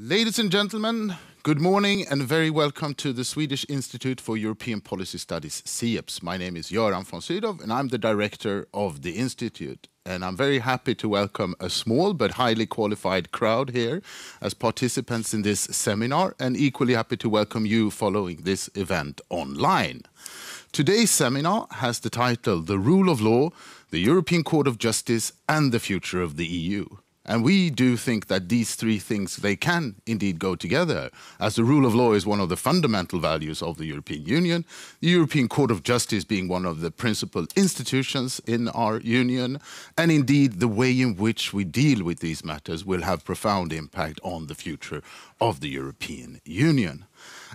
Ladies and gentlemen, good morning and very welcome to the Swedish Institute for European Policy Studies, SIEPS. My name is Göran von Sydow and I'm the director of the Institute. And I'm very happy to welcome a small but highly qualified crowd here as participants in this seminar and equally happy to welcome you following this event online. Today's seminar has the title The Rule of Law, the European Court of Justice and the Future of the EU. And we do think that these three things, they can indeed go together, as the rule of law is one of the fundamental values of the European Union, the European Court of Justice being one of the principal institutions in our union, and indeed the way in which we deal with these matters will have profound impact on the future of the European Union.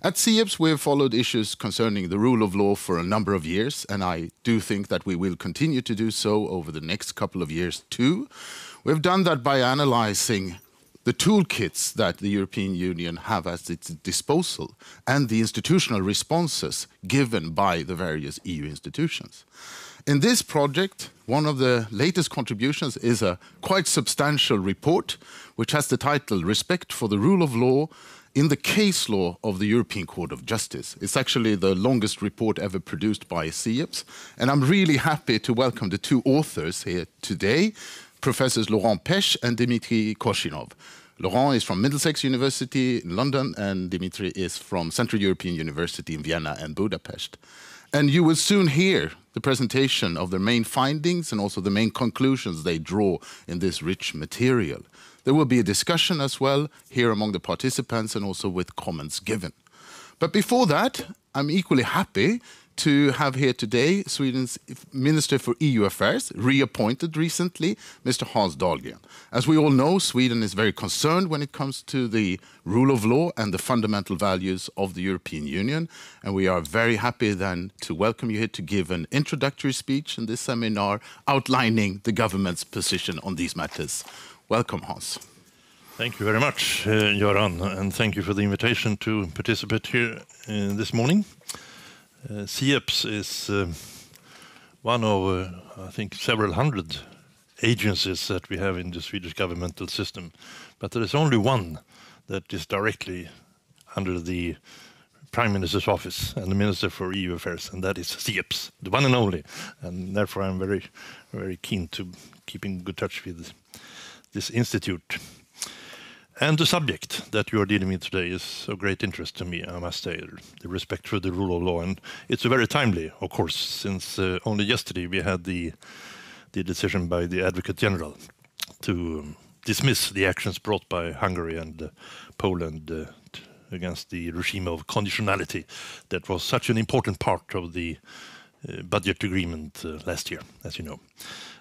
At SIEPS, we have followed issues concerning the rule of law for a number of years, and I do think that we will continue to do so over the next couple of years too. We've done that by analyzing the toolkits that the European Union have at its disposal and the institutional responses given by the various EU institutions. In this project, one of the latest contributions is a quite substantial report, which has the title Respect for the Rule of Law in the case law of the European Court of Justice. It's actually the longest report ever produced by SIEPS, and I'm really happy to welcome the two authors here today, Professors Laurent Pech and Dmitry Kochenov. Laurent is from Middlesex University in London, and Dmitry is from Central European University in Vienna and Budapest. And you will soon hear the presentation of their main findings and also the main conclusions they draw in this rich material. There will be a discussion as well here among the participants and also with comments given. But before that, I'm equally happy to have here today Sweden's Minister for EU Affairs, reappointed recently, Mr. Hans Dahlgren. As we all know, Sweden is very concerned when it comes to the rule of law and the fundamental values of the European Union. And we are very happy then to welcome you here to give an introductory speech in this seminar outlining the government's position on these matters. Welcome, Hans. Thank you very much, uh, Göran, and thank you for the invitation to participate here uh, this morning. Uh, SIEPS is uh, one of, uh, I think, several hundred agencies that we have in the Swedish governmental system, but there is only one that is directly under the Prime Minister's office and the Minister for EU Affairs, and that is SIEPS, the one and only. And therefore, I'm very, very keen to keep in good touch with this institute. And the subject that you are dealing with today is of great interest to me, I must say, the respect for the rule of law. And it's very timely, of course, since uh, only yesterday we had the, the decision by the Advocate General to um, dismiss the actions brought by Hungary and uh, Poland uh, against the regime of conditionality that was such an important part of the uh, budget agreement uh, last year, as you know.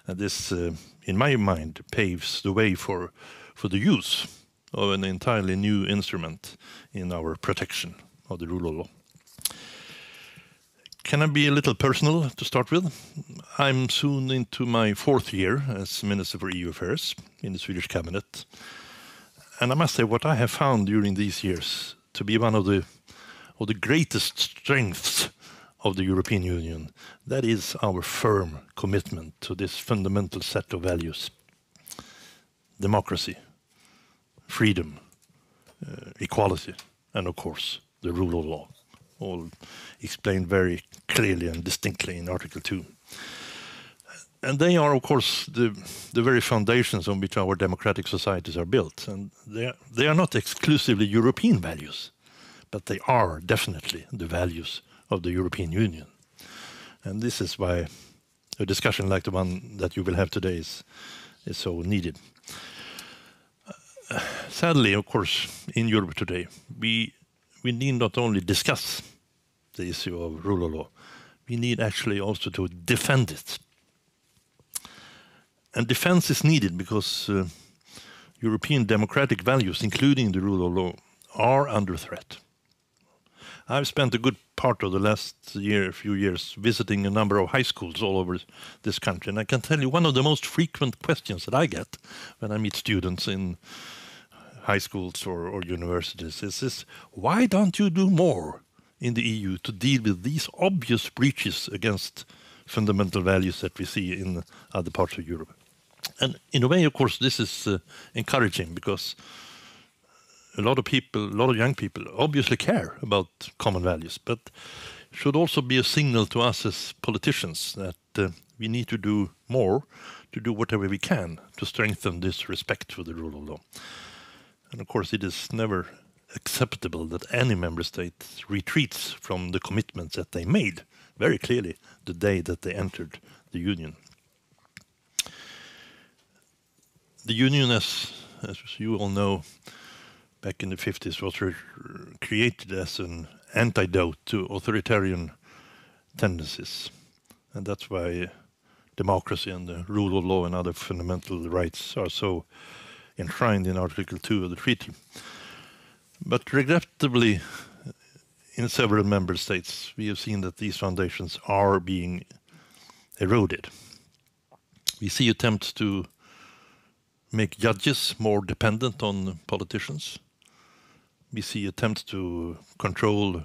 And this, uh, in my mind, paves the way for, for the use of an entirely new instrument in our protection of the rule of law. Can I be a little personal to start with? I'm soon into my fourth year as Minister for EU Affairs in the Swedish cabinet. And I must say, what I have found during these years to be one of the, of the greatest strengths of the European Union, that is our firm commitment to this fundamental set of values democracy, freedom, uh, equality, and of course, the rule of law, all explained very clearly and distinctly in Article 2. And they are, of course, the, the very foundations on which our democratic societies are built. And they are, they are not exclusively European values, but they are definitely the values of the European Union. And this is why a discussion like the one that you will have today is, is so needed sadly, of course, in Europe today, we we need not only discuss the issue of rule of law, we need actually also to defend it. And defense is needed because uh, European democratic values, including the rule of law, are under threat. I've spent a good part of the last year, few years, visiting a number of high schools all over this country, and I can tell you one of the most frequent questions that I get when I meet students in high schools or, or universities is this why don't you do more in the EU to deal with these obvious breaches against fundamental values that we see in other parts of Europe? And in a way, of course, this is uh, encouraging because a lot of people, a lot of young people, obviously care about common values, but should also be a signal to us as politicians that uh, we need to do more to do whatever we can to strengthen this respect for the rule of law. And of course, it is never acceptable that any member state retreats from the commitments that they made very clearly the day that they entered the union. The union, as, as you all know, back in the 50s was created as an antidote to authoritarian tendencies. And that's why democracy and the rule of law and other fundamental rights are so enshrined in Article 2 of the treaty. But regrettably, in several member states, we have seen that these foundations are being eroded. We see attempts to make judges more dependent on politicians. We see attempts to control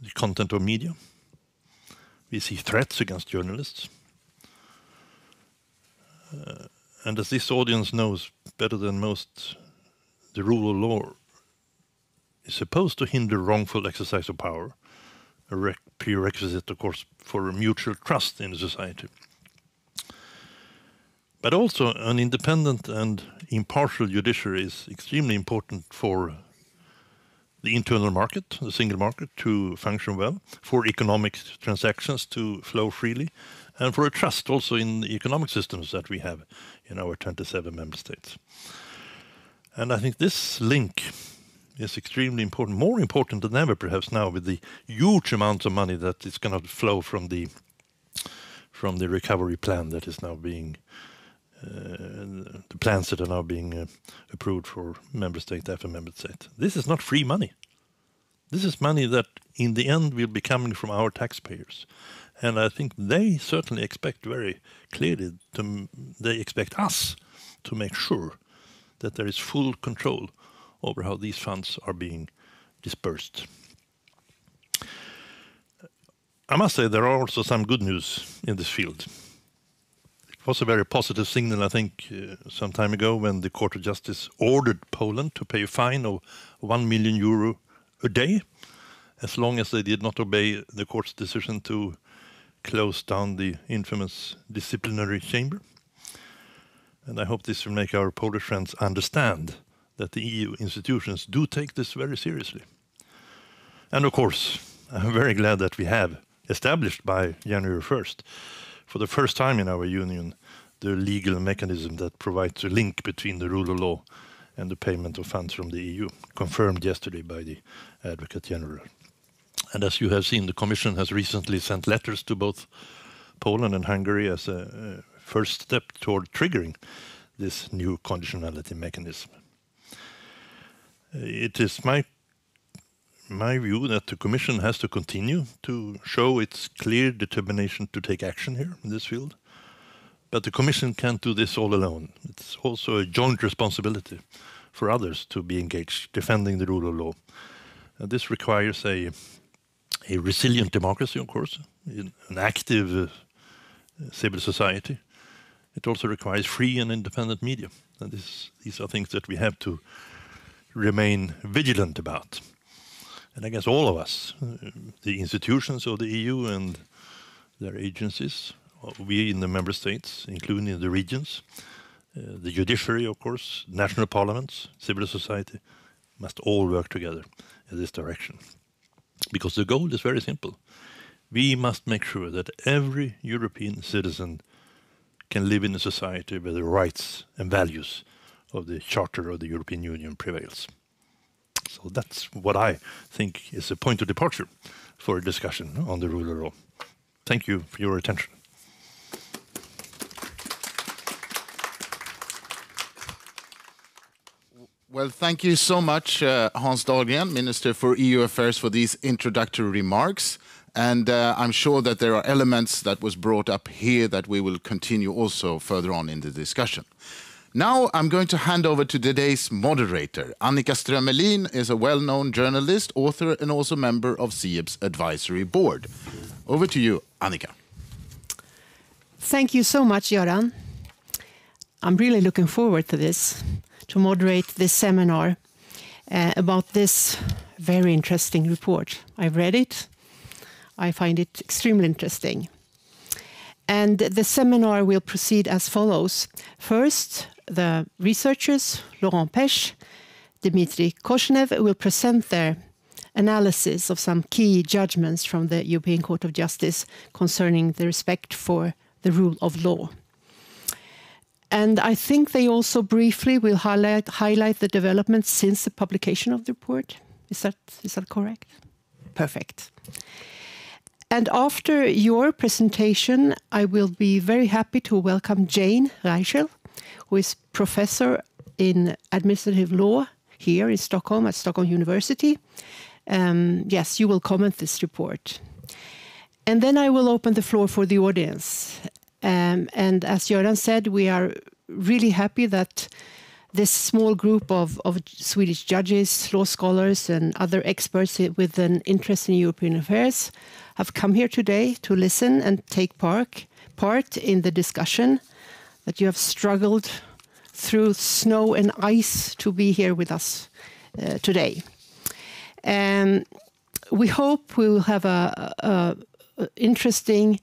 the content of media. We see threats against journalists. Uh, and as this audience knows better than most, the rule of law is supposed to hinder wrongful exercise of power, a prerequisite, of course, for mutual trust in society. But also, an independent and impartial judiciary is extremely important for the internal market, the single market, to function well, for economic transactions to flow freely, and for a trust also in the economic systems that we have in our 27 member states. And I think this link is extremely important, more important than ever perhaps now with the huge amounts of money that is going to flow from the from the recovery plan that is now being uh, the plans that are now being uh, approved for member state after member state. This is not free money. This is money that in the end will be coming from our taxpayers. And I think they certainly expect very clearly, to, they expect us to make sure that there is full control over how these funds are being dispersed. I must say there are also some good news in this field. It was a very positive signal, I think, uh, some time ago when the Court of Justice ordered Poland to pay a fine of 1 million euro a day, as long as they did not obey the court's decision to close down the infamous disciplinary chamber. And I hope this will make our Polish friends understand that the EU institutions do take this very seriously. And of course, I'm very glad that we have established by January 1st, for the first time in our union, the legal mechanism that provides a link between the rule of law and the payment of funds from the EU, confirmed yesterday by the Advocate General. And as you have seen, the Commission has recently sent letters to both Poland and Hungary as a, first step toward triggering this new conditionality mechanism. It is my my view that the Commission has to continue to show its clear determination to take action here in this field. But the Commission can't do this all alone. It's also a joint responsibility for others to be engaged, defending the rule of law. And this requires a, a resilient democracy, of course, an active uh, civil society. It also requires free and independent media. And this, these are things that we have to remain vigilant about. And I guess all of us, uh, the institutions of the EU and their agencies, we in the member states, including the regions, uh, the judiciary, of course, national parliaments, civil society, must all work together in this direction. Because the goal is very simple. We must make sure that every European citizen can live in a society where the rights and values of the Charter of the European Union prevails. So that's what I think is a point of departure for a discussion on the rule of law. Thank you for your attention. Well, thank you so much, uh, Hans Dahlgren, Minister for EU Affairs, for these introductory remarks. And uh, I'm sure that there are elements that was brought up here that we will continue also further on in the discussion. Now I'm going to hand over to today's moderator. Annika Ström Melin is a well-known journalist, author, and also member of SIEP's advisory board. Over to you, Annika. Thank you so much, Göran. I'm really looking forward to this, to moderate this seminar. uh, about this very interesting report. I've read it. I find it extremely interesting. And the seminar will proceed as follows. First, the researchers, Laurent Pech, Dmitry Kochenov, will present their analysis of some key judgments from the European Court of Justice concerning the respect for the rule of law. And I think they also briefly will highlight, highlight the developments since the publication of the report. Is that, is that correct? Perfect. And after your presentation, I will be very happy to welcome Jane Reichel, who is professor in administrative law here in Stockholm at Stockholm University. Um, yes, you will comment this report. And then I will open the floor for the audience. Um, and as Göran said, we are really happy that this small group of, of Swedish judges, law scholars, and other experts with an interest in European affairs have come here today to listen and take part, part in the discussion, that you have struggled through snow and ice to be here with us uh, today. And we hope we will have a, a, interesting,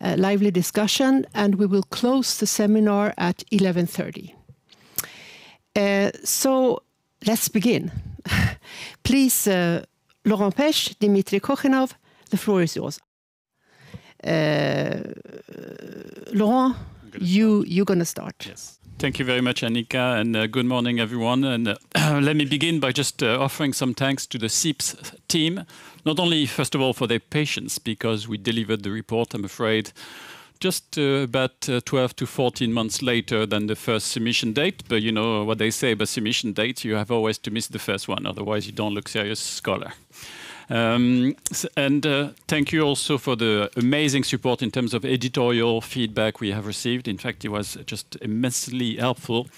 lively discussion, and we will close the seminar at 11:30. Uh, so let's begin. Please, uh, Laurent Pech, Dmitry Kochenov, the floor is yours. Uh, Laurent, you you're gonna start. Yes. Thank you very much, Annika, and good morning, everyone. Uh, let me begin by just uh, offering some thanks to the SIEPS team, not only, first of all, for their patience, because we delivered the report, I'm afraid, just uh, about uh, 12 to 14 months later than the first submission date. But you know what they say about submission dates, you have always to miss the first one, otherwise you don't look serious scholar. Um, and uh, thank you also for the amazing support in terms of editorial feedback we have received. In fact, it was just immensely helpful.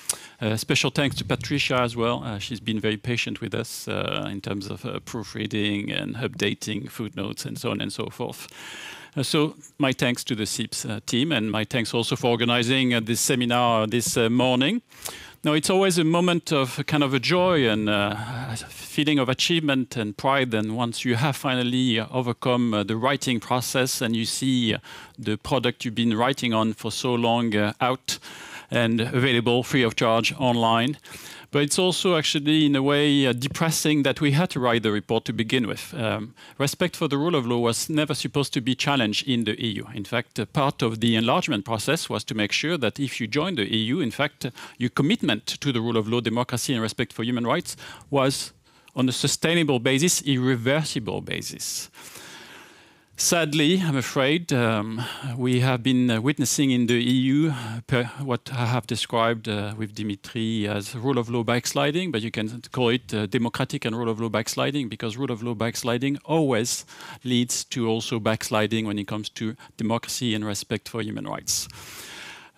Uh, special thanks to Patricia as well. Uh, she's been very patient with us uh, in terms of uh, proofreading and updating footnotes and so on and so forth. Uh, so my thanks to the SIEPS team and my thanks also for organizing this seminar this morning. No, it's always a moment of kind of a joy and uh, a feeling of achievement and pride. And once you have finally overcome uh, the writing process and you see uh, the product you've been writing on for so long out and available free of charge online. But it's also actually, in a way, uh, depressing that we had to write the report to begin with. Um, respect for the rule of law was never supposed to be challenged in the EU. In fact, uh, part of the enlargement process was to make sure that if you join the EU, in fact, uh, your commitment to the rule of law, democracy, and respect for human rights was on a sustainable basis, irreversible basis. Sadly, I'm afraid, um, we have been uh, witnessing in the EU what I have described uh, with Dimitri as rule of law backsliding, but you can call it uh, democratic and rule of law backsliding because rule of law backsliding always leads to also backsliding when it comes to democracy and respect for human rights.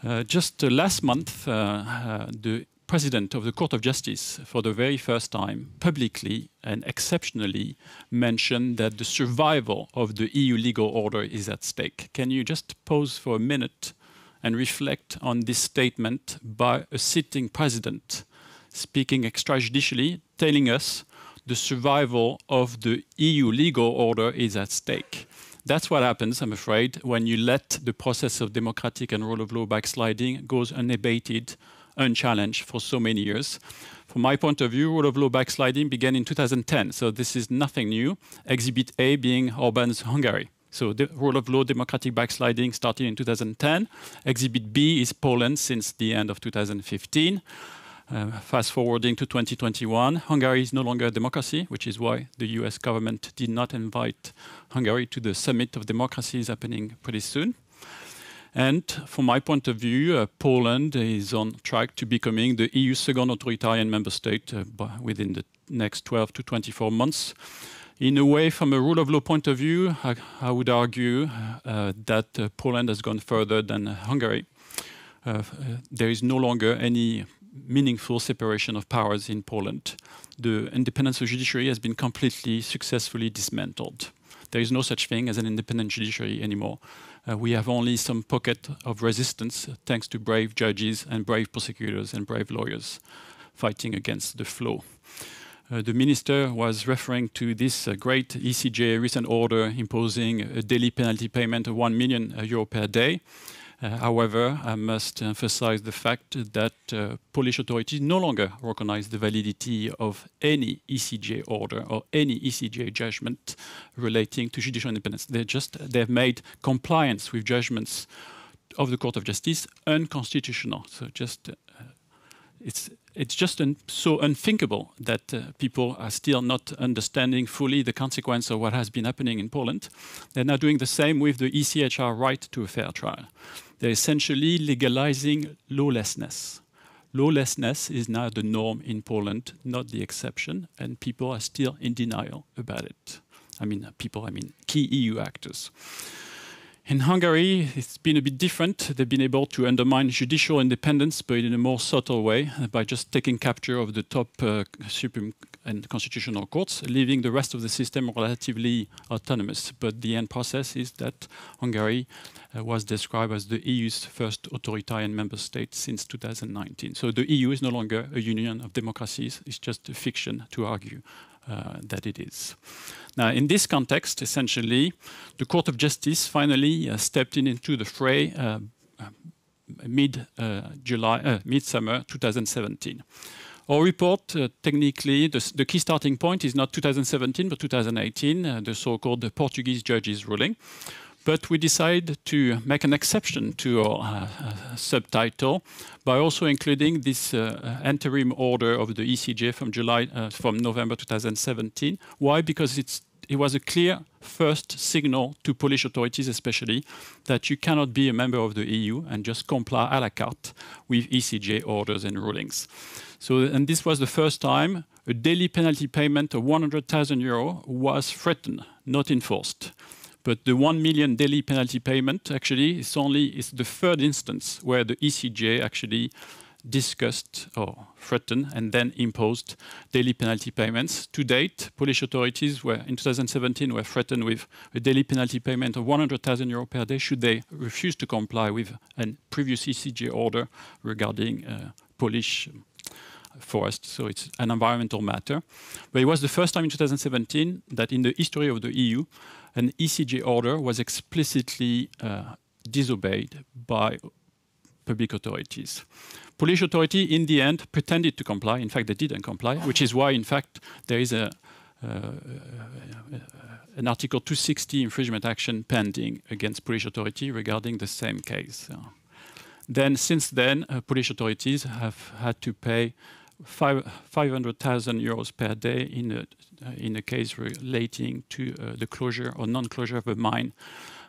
Uh, just uh, last month, uh, the President of the Court of Justice, for the very first time, publicly and exceptionally mentioned that the survival of the EU legal order is at stake. Can you just pause for a minute and reflect on this statement by a sitting president speaking extrajudicially, telling us the survival of the EU legal order is at stake? That's what happens, I'm afraid, when you let the process of democratic and rule of law backsliding goes unabated unchallenged for so many years. From my point of view, rule of law backsliding began in 2010, so this is nothing new. Exhibit A being Orban's Hungary. So the rule of law democratic backsliding started in 2010. Exhibit B is Poland since the end of 2015. Uh, fast forwarding to 2021, Hungary is no longer a democracy, which is why the US government did not invite Hungary to the summit of democracies happening pretty soon. And from my point of view, uh, Poland is on track to becoming the EU's second authoritarian member state uh, within the next 12 to 24 months. In a way, from a rule of law point of view, I, I would argue uh, that uh, Poland has gone further than Hungary. Uh, uh, there is no longer any meaningful separation of powers in Poland. The independence of judiciary has been completely successfully dismantled. There is no such thing as an independent judiciary anymore uh, we have only some pocket of resistance thanks to brave judges and brave prosecutors and brave lawyers fighting against the flow. Uh, the minister was referring to this uh, great ECJ recent order imposing a daily penalty payment of 1 million euro per day. Uh, however, I must emphasize the fact that uh, Polish authorities no longer recognize the validity of any ECJ order or any ECJ judgment relating to judicial independence. They just they've made compliance with judgments of the Court of Justice unconstitutional. So just uh, it's it's just un so unthinkable that uh, people are still not understanding fully the consequence of what has been happening in Poland. They're now doing the same with the ECHR right to a fair trial. They're essentially legalizing lawlessness. Lawlessness is now the norm in Poland, not the exception, and people are still in denial about it. I mean, people, I mean, key EU actors. In Hungary, it's been a bit different. They've been able to undermine judicial independence, but in a more subtle way, by just taking capture of the top uh, Supreme and constitutional courts, leaving the rest of the system relatively autonomous. But the end process is that Hungary uh, was described as the EU's first authoritarian member state since 2019. So the EU is no longer a union of democracies, it's just a fiction to argue uh, that it is. Now, in this context, essentially, the Court of Justice finally uh, stepped in into the fray uh, mid July, mid summer 2017. Our report, uh, technically, the, the, key starting point is not 2017, but 2018, uh, the so-called Portuguese judges ruling. But we decided to make an exception to our uh, subtitle by also including this uh, interim order of the ECJ from July, uh, from November 2017. Why? Because it's it was a clear first signal to Polish authorities, especially, that you cannot be a member of the EU and just comply à la carte with ECJ orders and rulings. So, and this was the first time a daily penalty payment of 100,000 euro was threatened, not enforced. But the 1 million daily penalty payment actually is only is the third instance where the ECJ actually discussed or threatened and then imposed daily penalty payments. To date, Polish authorities were in 2017 were threatened with a daily penalty payment of 100,000 euro per day should they refuse to comply with a previous ECJ order regarding uh, Polish forest. So it's an environmental matter. But it was the first time in 2017 that in the history of the EU, an ECJ order was explicitly uh, disobeyed by public authorities. Polish authority, in the end, pretended to comply. In fact, they didn't comply, which is why, in fact, there is a uh, an Article 260 infringement action pending against Polish authority regarding the same case. then, since then, uh, Polish authorities have had to pay 500,000 euros per day in a, uh, in a case relating to uh, the closure or non-closure of a mine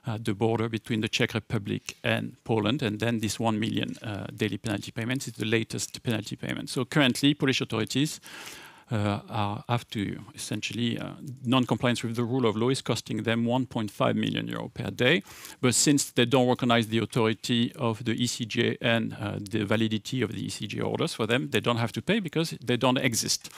at the border between the Czech Republic and Poland. And then this 1 million uh, daily penalty payments is the latest penalty payment. So currently, Polish authorities uh, are, have to essentially uh, non-compliance with the rule of law is costing them 1.5 million euro per day. But since they don't recognize the authority of the ECJ and uh, the validity of the ECJ orders for them, they don't have to pay because they don't exist.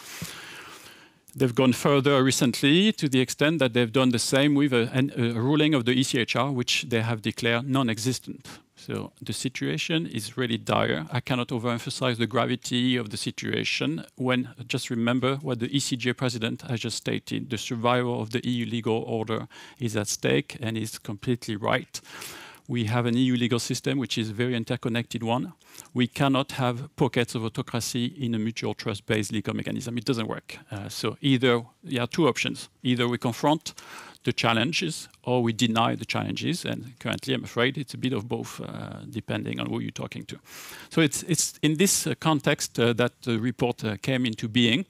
They've gone further recently to the extent that they've done the same with a, a ruling of the ECHR, which they have declared non-existent. So the situation is really dire. I cannot overemphasize the gravity of the situation when just remember what the ECJ president has just stated. The survival of the EU legal order is at stake and is completely right. We have an EU legal system which is a very interconnected one. We cannot have pockets of autocracy in a mutual trust-based legal mechanism. It doesn't work. Uh, so either, there are two options. Either we confront the challenges or we deny the challenges. And currently, I'm afraid it's a bit of both, uh, depending on who you're talking to. So it's, it's in this uh, context that the report uh, came into being.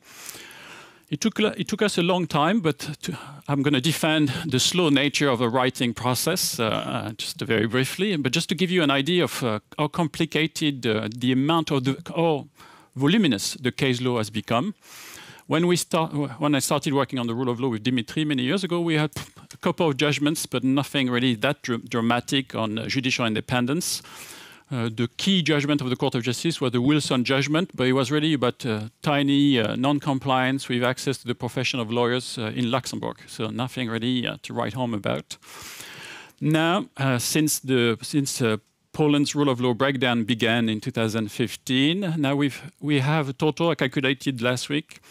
It took, it took us a long time, but to, I'm going to defend the slow nature of the writing process uh, uh, just very briefly. But just to give you an idea of uh, how complicated uh, the amount of the, how voluminous the case law has become. When, we start, when I started working on the rule of law with Dimitri many years ago, we had a couple of judgments, but nothing really that dr dramatic on uh, judicial independence. Uh, the key judgment of the Court of Justice was the Wilson judgment, but it was really about uh, tiny uh, non-compliance with access to the profession of lawyers uh, in Luxembourg. So nothing really uh, to write home about. Now, since the since Poland's rule of law breakdown began in 2015, now we've we have a total I calculated last week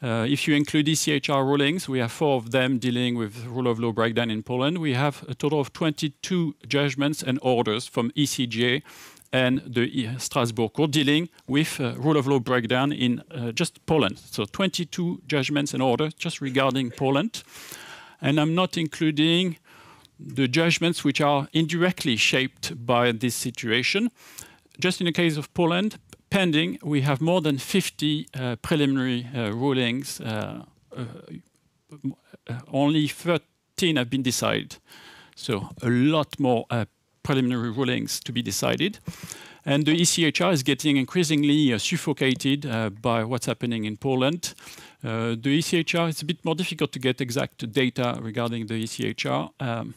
Uh, if you include ECHR rulings, we have four of them dealing with rule of law breakdown in Poland. We have a total of 22 judgments and orders from ECJ and the Strasbourg Court dealing with uh, rule of law breakdown in uh, just Poland. So 22 judgments and orders just regarding Poland. And I'm not including the judgments which are indirectly shaped by this situation. Just in the case of Poland, pending, we have more than 50 uh, preliminary uh, rulings. Uh, uh, only 13 have been decided. So a lot more preliminary rulings to be decided. And the ECHR is getting increasingly uh, suffocated uh, by what's happening in Poland. Uh, the ECHR, it's a bit more difficult to get exact data regarding the ECHR. Um,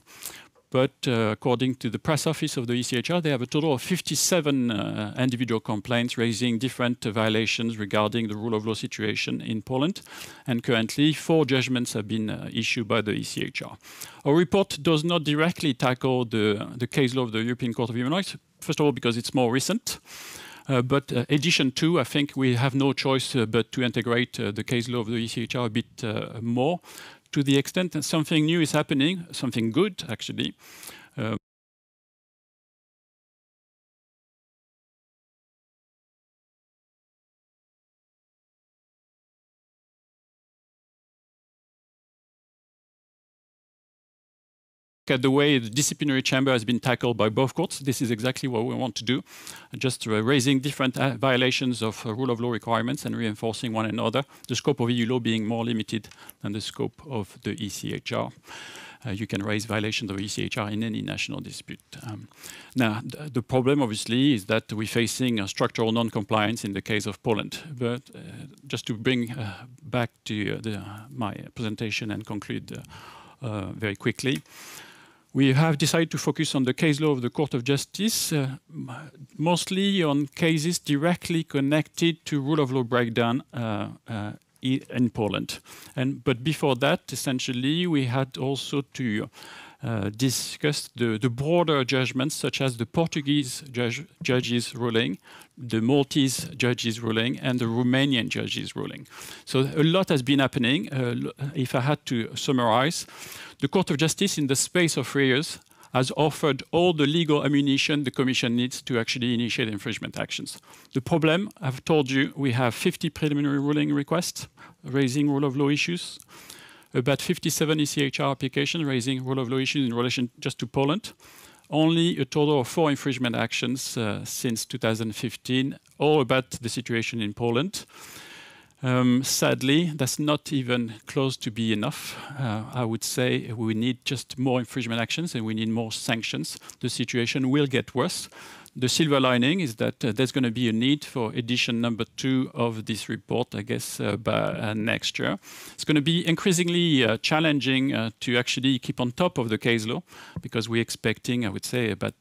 but uh, according to the press office of the ECHR, they have a total of 57 uh, individual complaints raising different uh, violations regarding the rule of law situation in Poland. And currently, four judgments have been uh, issued by the ECHR. Our report does not directly tackle the, the case law of the European Court of Human Rights, first of all, because it's more recent. Uh, but uh, edition two, I think we have no choice uh, but to integrate uh, the case law of the ECHR a bit uh, more to the extent that something new is happening, something good actually. Uh, at the way the disciplinary chamber has been tackled by both courts. This is exactly what we want to do, just uh, raising different uh, violations of uh, rule of law requirements and reinforcing one another, the scope of EU law being more limited than the scope of the ECHR. Uh, you can raise violations of ECHR in any national dispute. Um, now, th the problem obviously is that we're facing a structural non-compliance in the case of Poland. But uh, just to bring uh, back to the, my presentation and conclude very quickly, we have decided to focus on the case law of the Court of Justice, uh, mostly on cases directly connected to rule of law breakdown uh, uh, in Poland. And, but before that, essentially, we had also to uh, discuss the, the, broader judgments, such as the Portuguese judge, judge's ruling, the Maltese judge's ruling, and the Romanian judge's ruling. So a lot has been happening. Uh, if I had to summarize, the Court of Justice, in the space of three years, has offered all the legal ammunition the Commission needs to actually initiate infringement actions. The problem, I've told you, we have 50 preliminary ruling requests raising rule of law issues, about 57 ECHR applications raising rule of law issues in relation just to Poland, only a total of four infringement actions uh, since 2015, all about the situation in Poland. Um, sadly, that's not even close to be enough. Uh, I would say we need just more infringement actions and we need more sanctions. The situation will get worse. The silver lining is that uh, there's going to be a need for edition number two of this report, I guess, uh, by uh, next year. It's going to be increasingly uh, challenging uh, to actually keep on top of the case law because we're expecting, I would say, about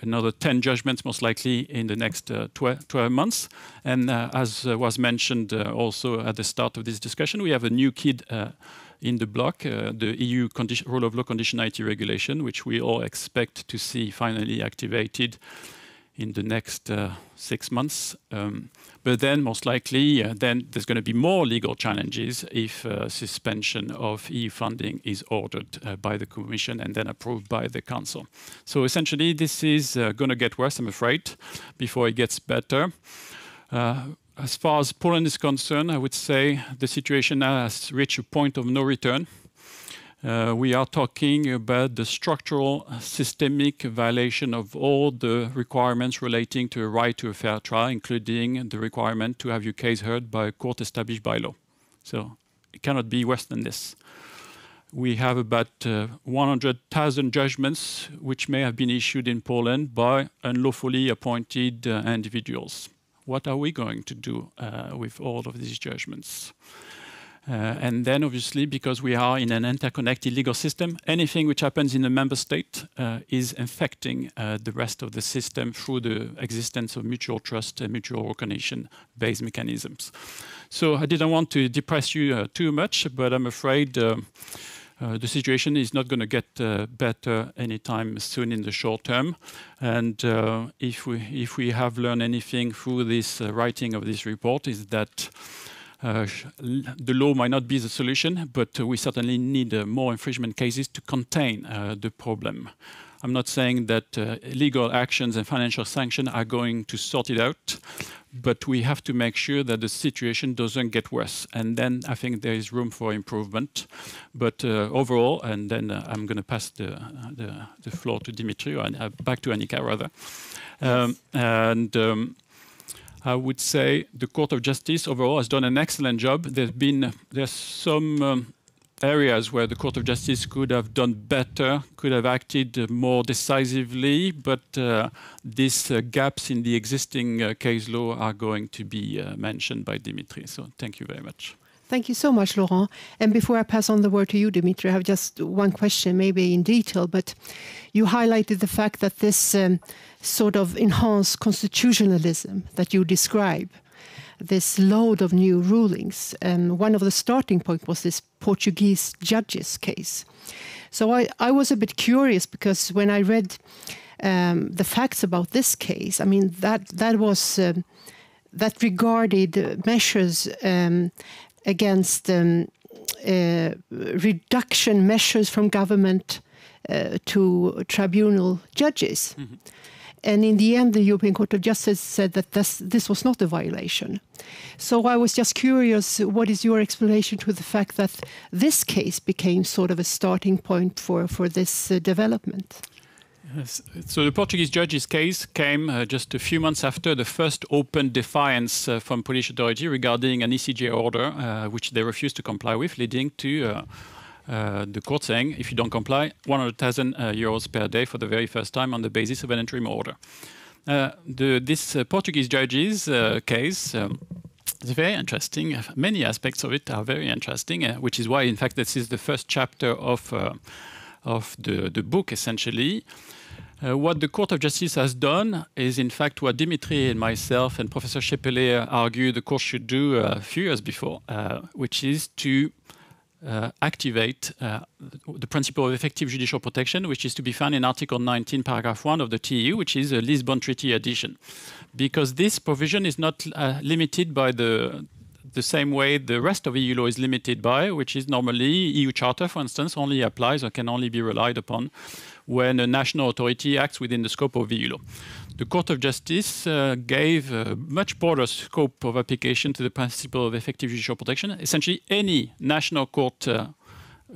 another 10 judgments most likely in the next uh, 12, 12, months. And uh, as uh, was mentioned also at the start of this discussion, we have a new kid in the block, uh, the EU rule of law conditionality regulation, which we all expect to see finally activated in the next uh, six months. Um, but then, most likely, uh, then there's going to be more legal challenges if uh, suspension of EU funding is ordered by the Commission and then approved by the Council. So essentially, this is going to get worse, I'm afraid, before it gets better. As far as Poland is concerned, I would say the situation has reached a point of no return. Uh, we are talking about the structural systemic violation of all the requirements relating to a right to a fair trial, including the requirement to have your case heard by a court established by law. So it cannot be worse than this. We have about uh, 100,000 judgments which may have been issued in Poland by unlawfully appointed uh, individuals. What are we going to do uh, with all of these judgments? Uh, and then obviously, because we are in an interconnected legal system, anything which happens in a member state uh, is infecting uh, the rest of the system through the existence of mutual trust and mutual recognition-based mechanisms. So I didn't want to depress you too much, but I'm afraid uh, the situation is not going to get uh, better anytime soon in the short term. And uh, if we if we have learned anything through this writing of this report, is that the law might not be the solution, but uh, we certainly need more infringement cases to contain the problem. I'm not saying that uh, legal actions and financial sanctions are going to sort it out, but we have to make sure that the situation doesn't get worse. And then I think there is room for improvement. But uh, overall, and then uh, I'm going to pass the, the, the, floor to Dimitri, or uh, back to Annika rather. Um, and um, I would say the Court of Justice overall has done an excellent job. There's been there's some um, areas where the Court of Justice could have done better, could have acted more decisively, but uh, these uh, gaps in the existing uh, case law are going to be uh, mentioned by Dimitri. So thank you very much. Thank you so much, Laurent. And before I pass on the word to you, Dimitri, I have just one question, maybe in detail, but you highlighted the fact that this um, sort of enhanced constitutionalism that you describe this load of new rulings. And one of the starting points was this Portuguese judge's case. So I, I was a bit curious because when I read um, the facts about this case, I mean that that was um, that regarded measures um, against um, uh, reduction measures from government uh, to tribunal judges. Mm -hmm. And in the end, the European Court of Justice said that this, this was not a violation. So I was just curious, what is your explanation to the fact that this case became sort of a starting point for, for this uh, development? Yes. So the Portuguese judge's case came uh, just a few months after the first open defiance uh, from Polish authority regarding an ECJ order, uh, which they refused to comply with, leading to uh, the court saying if you don't comply, 100,000 uh, euros per day for the very first time on the basis of an interim order. Uh, the, this Portuguese judge's case um, is very interesting. Many aspects of it are very interesting, which is why, in fact, this is the first chapter of of the, the book, essentially. Uh, what the Court of Justice has done is, in fact, what Dimitri and myself and Professor Scheppele argued the Court should do a few years before, uh, which is to uh, activate uh, the principle of effective judicial protection, which is to be found in Article 19, paragraph 1 of the TEU, which is a Lisbon Treaty addition. Because this provision is not uh, limited by the the same way the rest of EU law is limited by, which is normally EU Charter, for instance, only applies or can only be relied upon when a national authority acts within the scope of EU law the Court of Justice uh, gave a much broader scope of application to the principle of effective judicial protection. Essentially, any national court uh,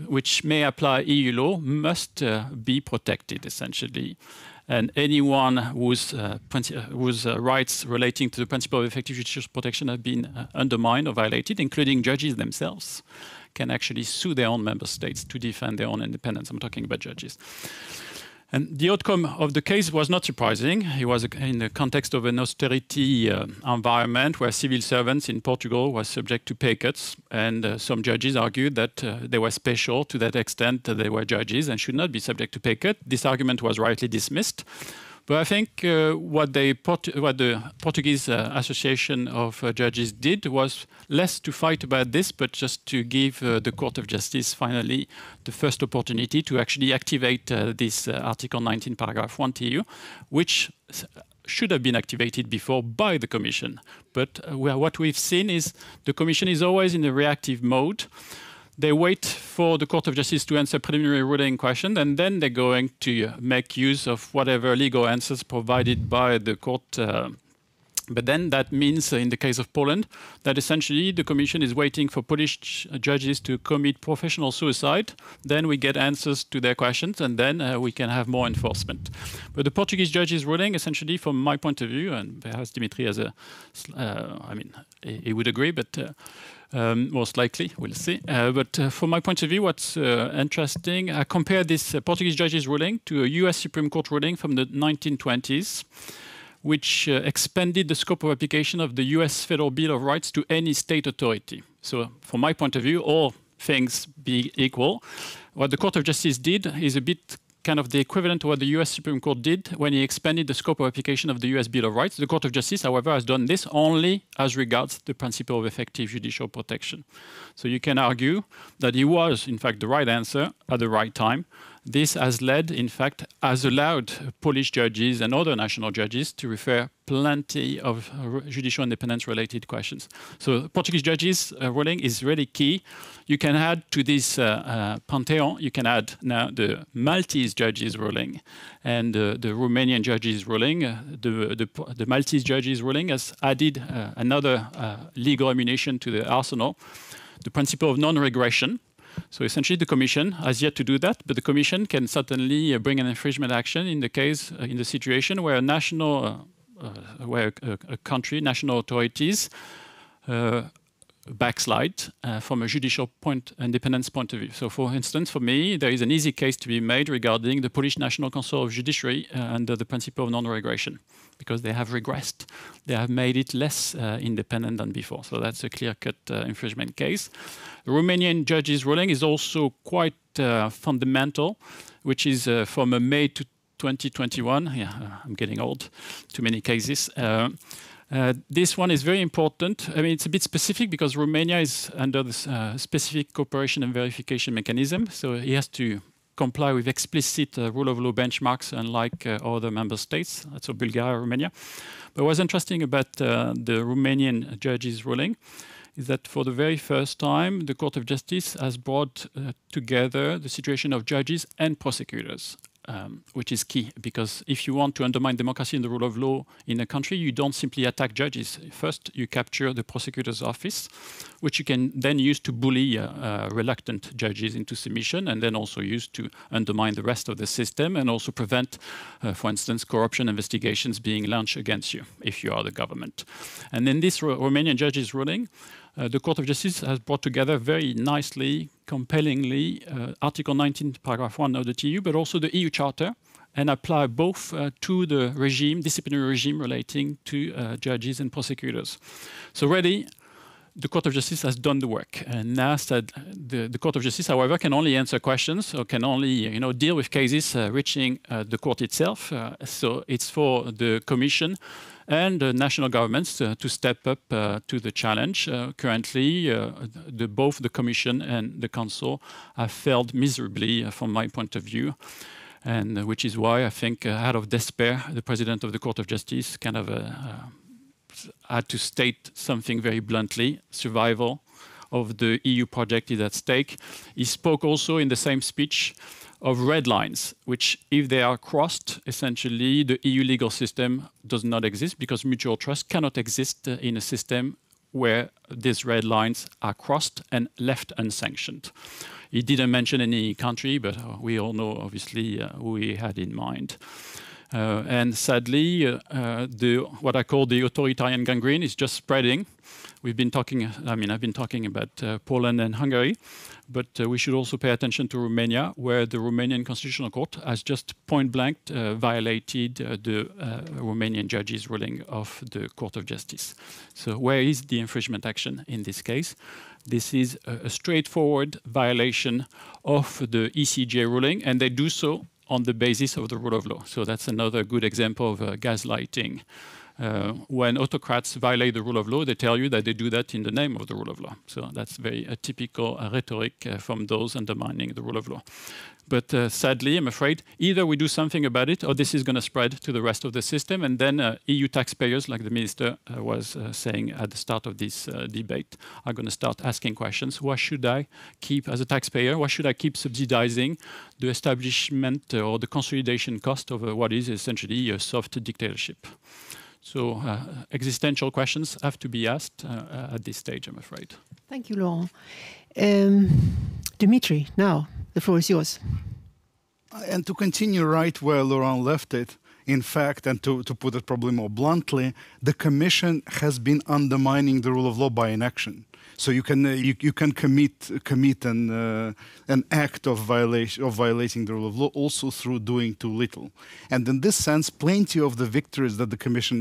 which may apply EU law must uh, be protected, essentially. And anyone whose, uh, whose uh, rights relating to the principle of effective judicial protection have been uh, undermined or violated, including judges themselves, can actually sue their own member states to defend their own independence. I'm talking about judges. And the outcome of the case was not surprising. It was in the context of an austerity uh, environment where civil servants in Portugal were subject to pay cuts. And uh, some judges argued that uh, they were special to that extent that they were judges and should not be subject to pay cut. This argument was rightly dismissed. But I think uh, what, they, what, the Portuguese uh, Association of uh, Judges did was less to fight about this, but just to give uh, the Court of Justice finally the first opportunity to actually activate uh, this uh, Article 19, paragraph 1 TU, which should have been activated before by the Commission. But what we've seen is the Commission is always in a reactive mode they wait for the Court of Justice to answer preliminary ruling question, and then they're going to make use of whatever legal answers provided by the court. Uh, but then that means, uh, in the case of Poland, that essentially the Commission is waiting for Polish judges to commit professional suicide. Then we get answers to their questions, and then uh, we can have more enforcement. But the Portuguese judge's ruling, essentially, from my point of view, and perhaps Dimitri has a, uh, I mean, he, would agree, but uh, um, most likely, we'll see. Uh, but uh, from my point of view, what's uh, interesting, I compare this uh, Portuguese judge's ruling to a US Supreme Court ruling from the 1920s, which uh, expanded the scope of application of the US Federal Bill of Rights to any state authority. So, from my point of view, all things being equal, what the Court of Justice did is a bit kind of the equivalent to what the US Supreme Court did when he expanded the scope of application of the US Bill of Rights. The Court of Justice, however, has done this only as regards the principle of effective judicial protection. So you can argue that he was, in fact, the right answer at the right time, this has led, in fact, has allowed Polish judges and other national judges to refer plenty of judicial independence related questions. So Portuguese judges uh, ruling is really key. You can add to this uh, uh, pantheon, you can add now the Maltese judges ruling and uh, the Romanian judges ruling. Uh, the, the, the, Maltese judges ruling has added uh, another legal ammunition to the arsenal, the principle of non-regression so essentially, the Commission has yet to do that, but the Commission can certainly uh, bring an infringement action in the case, uh, in the situation where a national, uh, where a, a, country, national authorities backslide uh, from a judicial point, independence point of view. So, for instance, for me, there is an easy case to be made regarding the Polish National Council of Judiciary under the principle of non-regression because they have regressed. They have made it less uh, independent than before. So that's a clear-cut uh, infringement case. The Romanian judge's ruling is also quite uh, fundamental, which is uh, from May to 2021. Yeah, uh, I'm getting old. Too many cases. Uh, this one is very important. I mean, it's a bit specific because Romania is under this specific cooperation and verification mechanism. So he has to comply with explicit uh, rule of law benchmarks unlike uh, other member states, so Bulgaria, Romania. But what's interesting about uh, the Romanian judge's ruling is that for the very first time, the Court of Justice has brought uh, together the situation of judges and prosecutors um, which is key because if you want to undermine democracy and the rule of law in a country, you don't simply attack judges. First, you capture the prosecutor's office, which you can then use to bully uh, uh, reluctant judges into submission and then also use to undermine the rest of the system and also prevent, uh, for instance, corruption investigations being launched against you if you are the government. And in this Romanian judge's ruling, uh, the Court of Justice has brought together very nicely, compellingly, uh, Article 19, paragraph 1 of the TEU, but also the EU Charter, and apply both uh, to the regime, disciplinary regime relating to uh, judges and prosecutors. So already, the Court of Justice has done the work. And now said the, the, Court of Justice, however, can only answer questions or can only you know, deal with cases uh, reaching uh, the court itself. Uh, so it's for the Commission and uh, national governments uh, to step up uh, to the challenge. currently, the, both the Commission and the Council have failed miserably from my point of view. And which is why I think, out of despair, the President of the Court of Justice kind of had to state something very bluntly survival of the EU project is at stake. He spoke also in the same speech of red lines, which, if they are crossed, essentially the EU legal system does not exist because mutual trust cannot exist in a system where these red lines are crossed and left unsanctioned. He didn't mention any country, but we all know, obviously, uh, who he had in mind. Uh, and sadly, uh, uh, the, what I call the authoritarian gangrene is just spreading. We've been talking, I mean, I've been talking about Poland and Hungary, but uh, we should also pay attention to Romania, where the Romanian Constitutional Court has just point blank uh, violated uh, the Romanian judge's ruling of the Court of Justice. So, where is the infringement action in this case? This is a straightforward violation of the ECJ ruling, and they do so on the basis of the rule of law. So that's another good example of uh, gaslighting. Uh, when autocrats violate the rule of law, they tell you that they do that in the name of the rule of law. So that's very a typical uh, rhetoric uh, from those undermining the rule of law. But uh, sadly, I'm afraid either we do something about it or this is going to spread to the rest of the system. And then uh, EU taxpayers, like the minister uh, was saying at the start of this debate, are going to start asking questions. Why should I keep, as a taxpayer, why should I keep subsidizing the establishment or the consolidation cost of what is essentially a soft dictatorship? So uh, existential questions have to be asked uh, at this stage, I'm afraid. Thank you, Laurent. Um, Dimitry, now the floor is yours. And to continue right where Laurent left it, in fact, and to, to put it probably more bluntly, the Commission has been undermining the rule of law by inaction. So you can uh, you, you can commit commit an uh, an act of violation of violating the rule of law also through doing too little. And in this sense, plenty of the victories that the Commission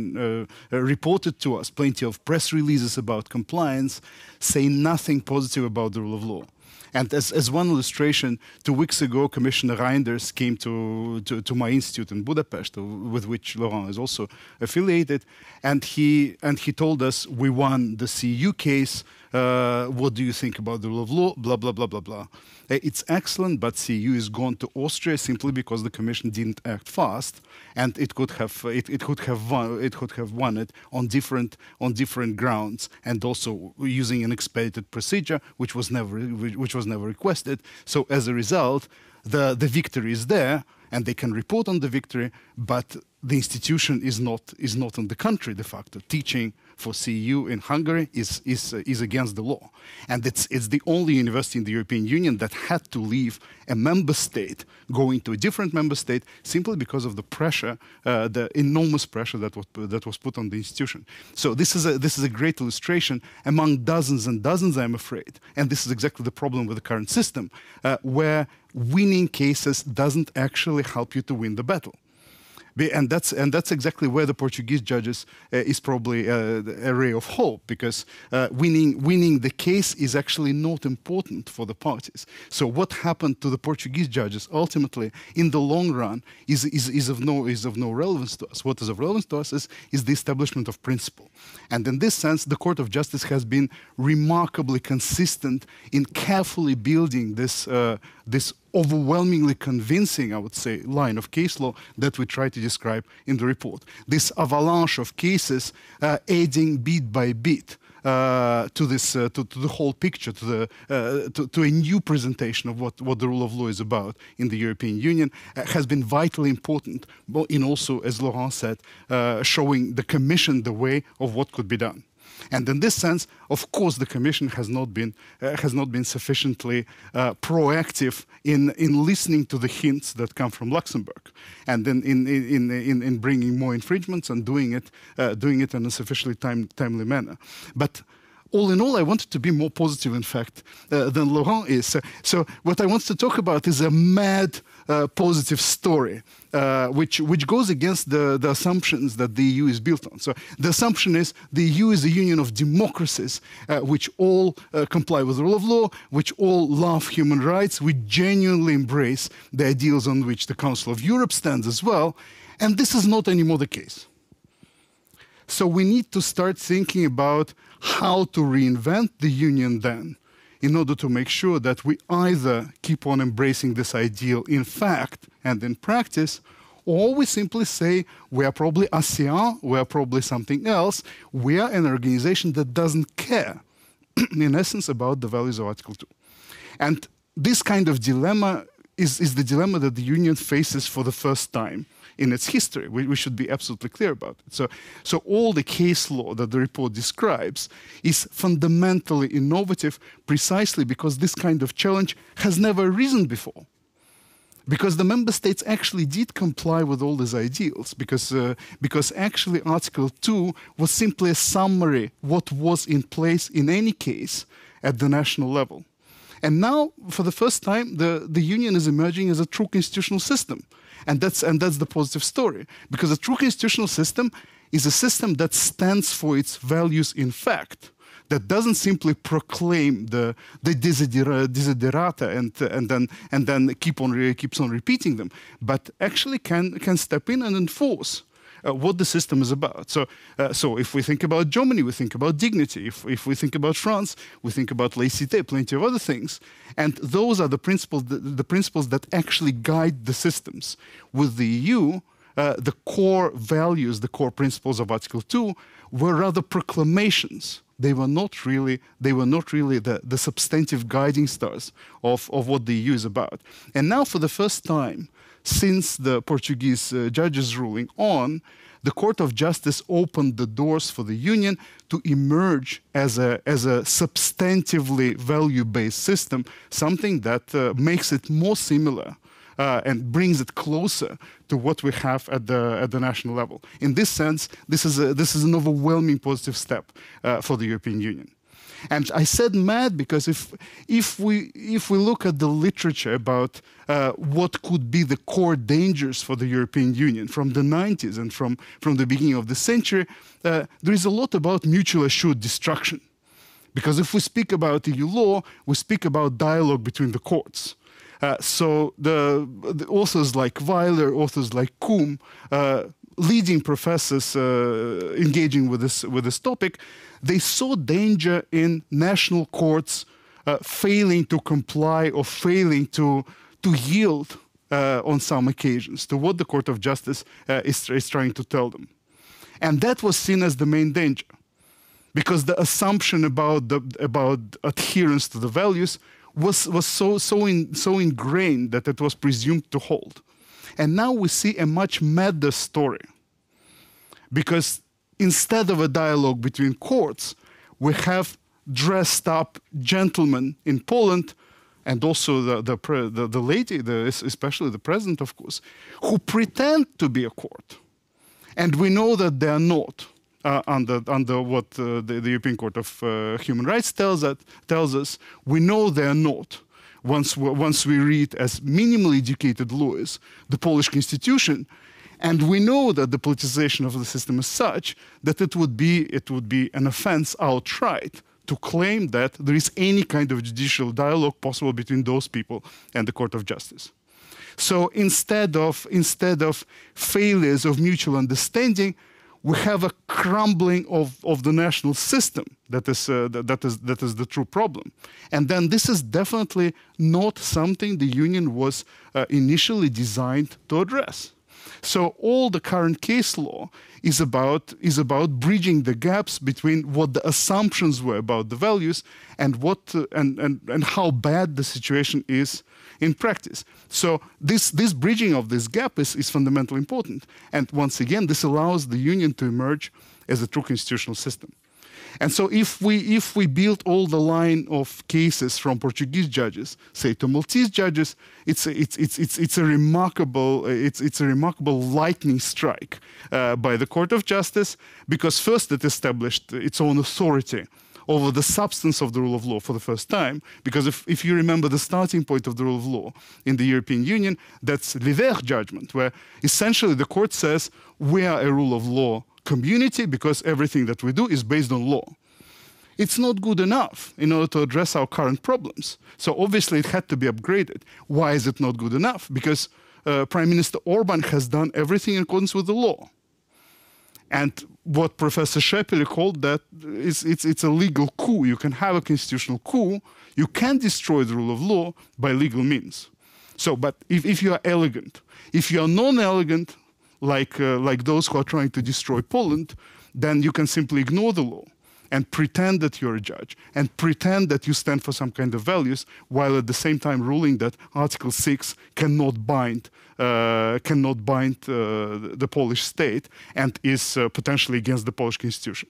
uh, reported to us, plenty of press releases about compliance, say nothing positive about the rule of law. And as, as one illustration, two weeks ago, Commissioner Reynders came to, to, to my institute in Budapest, with which Laurent is also affiliated, and he, and he told us we won the CEU case. Uh, what do you think about the rule of law? Blah, blah, blah, blah, blah. Uh, it's excellent, but CEU is gone to Austria simply because the Commission didn't act fast, and it could have it, it could have won it could have won it on different on different grounds, and also using an expedited procedure, which was never which was never requested. So as a result, the the victory is there, and they can report on the victory, but the institution is not is not in the country de facto. Teaching for CEU in Hungary is is uh, is against the law, and it's it's the only university in the European Union that had to leave a member state going to a different member state simply because of the pressure, uh, the enormous pressure that was that was put on the institution. So this is a this is a great illustration among dozens and dozens, I'm afraid, and this is exactly the problem with the current system, uh, where winning cases doesn't actually help you to win the battle and that's and that's exactly where the Portuguese judges uh, is probably uh, a ray of hope because uh, winning winning the case is actually not important for the parties. So what happened to the Portuguese judges ultimately in the long run is, is, is of no is of no relevance to us. What is of relevance to us is, is the establishment of principle. And in this sense, the Court of Justice has been remarkably consistent in carefully building this uh, this overwhelmingly convincing, I would say, line of case law that we try to describe in the report. This avalanche of cases uh, adding bit by bit. Uh, to this, uh, to, to, the whole picture, to the, uh, to, to, a new presentation of what, what the rule of law is about in the European Union, uh, has been vitally important. In also, as Laurent said, uh, showing the Commission the way of what could be done. And in this sense, of course, the Commission has not been uh, has not been sufficiently uh, proactive in in listening to the hints that come from Luxembourg, and then in in in, in bringing more infringements and doing it uh, doing it in a sufficiently time, timely manner. But all in all, I wanted to be more positive, in fact, uh, than Laurent is. So, so, what I want to talk about is a mad uh, positive story, uh, which which goes against the, the assumptions that the EU is built on. So the assumption is the EU is a union of democracies, uh, which all uh, comply with the rule of law, which all love human rights, we genuinely embrace the ideals on which the Council of Europe stands as well, and this is not anymore the case. So we need to start thinking about how to reinvent the union then in order to make sure that we either keep on embracing this ideal in fact and in practice, or we simply say we are probably ASEAN, we are probably something else, we are an organization that doesn't care, in essence, about the values of Article 2. And this kind of dilemma is, is the dilemma that the Union faces for the first time in its history. We, we, should be absolutely clear about it. So, so all the case law that the report describes is fundamentally innovative precisely because this kind of challenge has never arisen before. Because the member states actually did comply with all these ideals, because, uh, because actually Article 2 was simply a summary what was in place in any case at the national level. And now, for the first time, the, the union is emerging as a true constitutional system. And that's, and that's the positive story. Because a true constitutional system is a system that stands for its values in fact, that doesn't simply proclaim the, the desiderata and, and, then, and then keep on, keeps on repeating them, but actually can, can step in and enforce uh, what the system is about. So, uh, so if we think about Germany, we think about dignity. If, if we think about France, we think about laïcité, plenty of other things. And those are the principles, the, the principles that actually guide the systems. With the EU, uh, the core values, the core principles of Article 2 were rather proclamations. They were not really, they were not really the, the substantive guiding stars of, of what the EU is about. And now, for the first time, since the Portuguese uh, judge's ruling on, the Court of Justice opened the doors for the Union to emerge as a, as a substantively value based system, something that uh, makes it more similar uh, and brings it closer to what we have at the, at the national level. In this sense, this is, a, this is an overwhelming positive step uh, for the European Union. And I said mad because if, if, we, if we look at the literature about uh, what could be the core dangers for the European Union from the 90s and from, from the beginning of the century, uh, there is a lot about mutual assured destruction Because if we speak about EU law, we speak about dialogue between the courts. Uh, so the, the, authors like Weiler, authors like Kuhn, uh, leading professors uh, engaging with this with this topic, they saw danger in national courts uh, failing to comply or failing to to yield uh, on some occasions to what the Court of Justice uh, is, is trying to tell them, and that was seen as the main danger, because the assumption about the about adherence to the values was, was so, so, in, so ingrained that it was presumed to hold. And now we see a much madder story. Because instead of a dialogue between courts, we have dressed up gentlemen in Poland and also the, the, the, the lady, the, especially the president, of course, who pretend to be a court. And we know that they are not uh, under under what uh, the, the, European Court of uh, Human Rights tells that tells us. We know they are not. Once once we read as minimally educated lawyers the Polish constitution, and we know that the politicization of the system is such that it would be it would be an offense outright to claim that there is any kind of judicial dialogue possible between those people and the Court of Justice. So instead of instead of failures of mutual understanding, we have a crumbling of, of the national system that is, uh, that, is, that is the true problem. And then this is definitely not something the union was uh, initially designed to address. So all the current case law is about, is about bridging the gaps between what the assumptions were about the values and, what, uh, and, and, and how bad the situation is in practice. So this, this bridging of this gap is, is fundamentally important. And once again, this allows the union to emerge as a true constitutional system. And so if we if we build all the line of cases from Portuguese judges, say to Maltese judges, it's a, it's it's it's a remarkable it's it's a remarkable lightning strike uh, by the Court of Justice because first it established its own authority over the substance of the rule of law for the first time. Because if, if you remember the starting point of the rule of law in the European Union, that's Les Verts judgment, where essentially the court says we are a rule of law community because everything that we do is based on law. It's not good enough in order to address our current problems. So obviously it had to be upgraded. Why is it not good enough? Because uh, Prime Minister Orban has done everything in accordance with the law. And what Professor Scheppele called that is it's, it's a legal coup. You can have a constitutional coup. You can destroy the rule of law by legal means. So, but if, if you are elegant, if you are non-elegant, like, uh, like those who are trying to destroy Poland, then you can simply ignore the law and pretend that you're a judge and pretend that you stand for some kind of values while at the same time ruling that Article 6 cannot bind uh, cannot bind uh, the Polish state and is uh, potentially against the Polish constitution.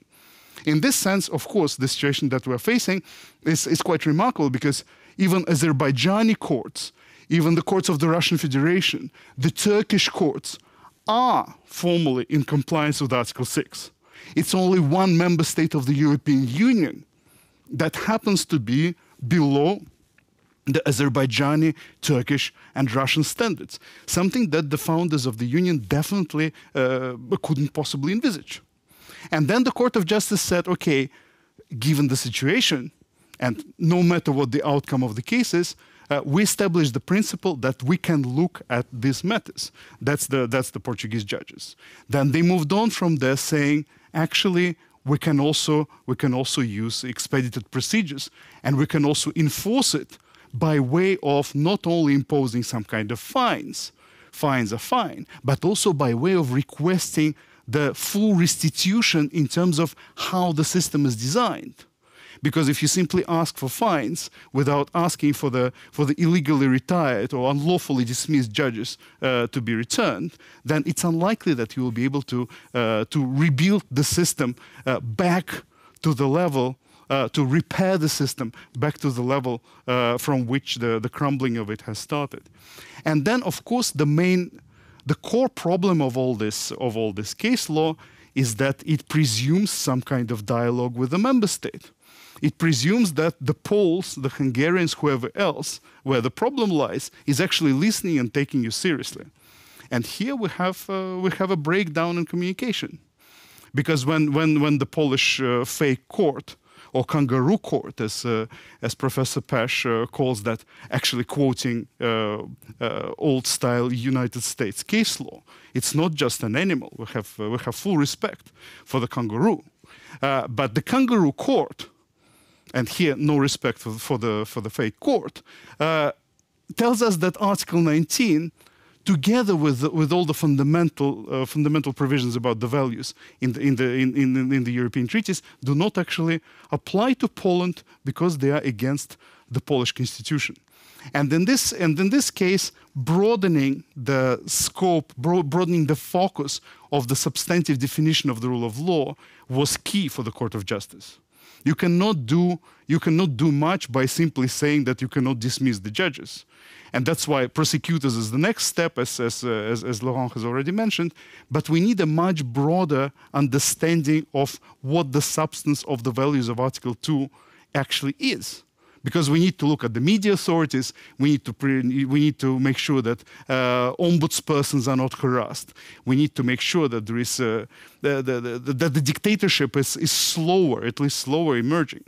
In this sense, of course, the situation that we're facing is, is quite remarkable because even Azerbaijani courts, even the courts of the Russian Federation, the Turkish courts are formally in compliance with Article 6. It's only one member state of the European Union that happens to be below the Azerbaijani, Turkish, and Russian standards, something that the founders of the Union definitely uh, couldn't possibly envisage. And then the Court of Justice said, okay, given the situation, and no matter what the outcome of the case is, uh, we established the principle that we can look at these matters. That's the, that's the Portuguese judges. Then they moved on from there saying, actually, we can also we can also use expedited procedures and we can also enforce it by way of not only imposing some kind of fines fines are fine but also by way of requesting the full restitution in terms of how the system is designed because if you simply ask for fines without asking for the, for the illegally retired or unlawfully dismissed judges uh, to be returned, then it's unlikely that you will be able to, uh, to rebuild the system uh, back to the level uh, to repair the system back to the level uh, from which the, the crumbling of it has started. And then, of course, the main, the core problem of all this, of all this case law is that it presumes some kind of dialogue with the member state it presumes that the Poles, the Hungarians, whoever else, where the problem lies, is actually listening and taking you seriously. And here we have, uh, we have a breakdown in communication. Because when, when, when the Polish uh, fake court or kangaroo court, as uh, as Professor Pech uh, calls that, actually quoting uh, uh, old-style United States case law. It's not just an animal. We have we have full respect for the kangaroo, but the kangaroo court, and here no respect for, for the for the fake court, tells us that Article 19 together with with all the fundamental uh, fundamental provisions about the values in the in the in, in, in the European treaties do not actually apply to Poland because they are against the Polish constitution. And in this and in this case, broadening the scope, bro broadening the focus of the substantive definition of the rule of law was key for the Court of Justice. You cannot do you cannot do much by simply saying that you cannot dismiss the judges. And that's why prosecutors is the next step, as, as, uh, as, as, Laurent has already mentioned. But we need a much broader understanding of what the substance of the values of Article 2 actually is. Because we need to look at the media authorities, we need to, we need to make sure that uh, ombudspersons are not harassed. We need to make sure that there is uh, the, the, the, that the dictatorship is, is slower, at least slower emerging.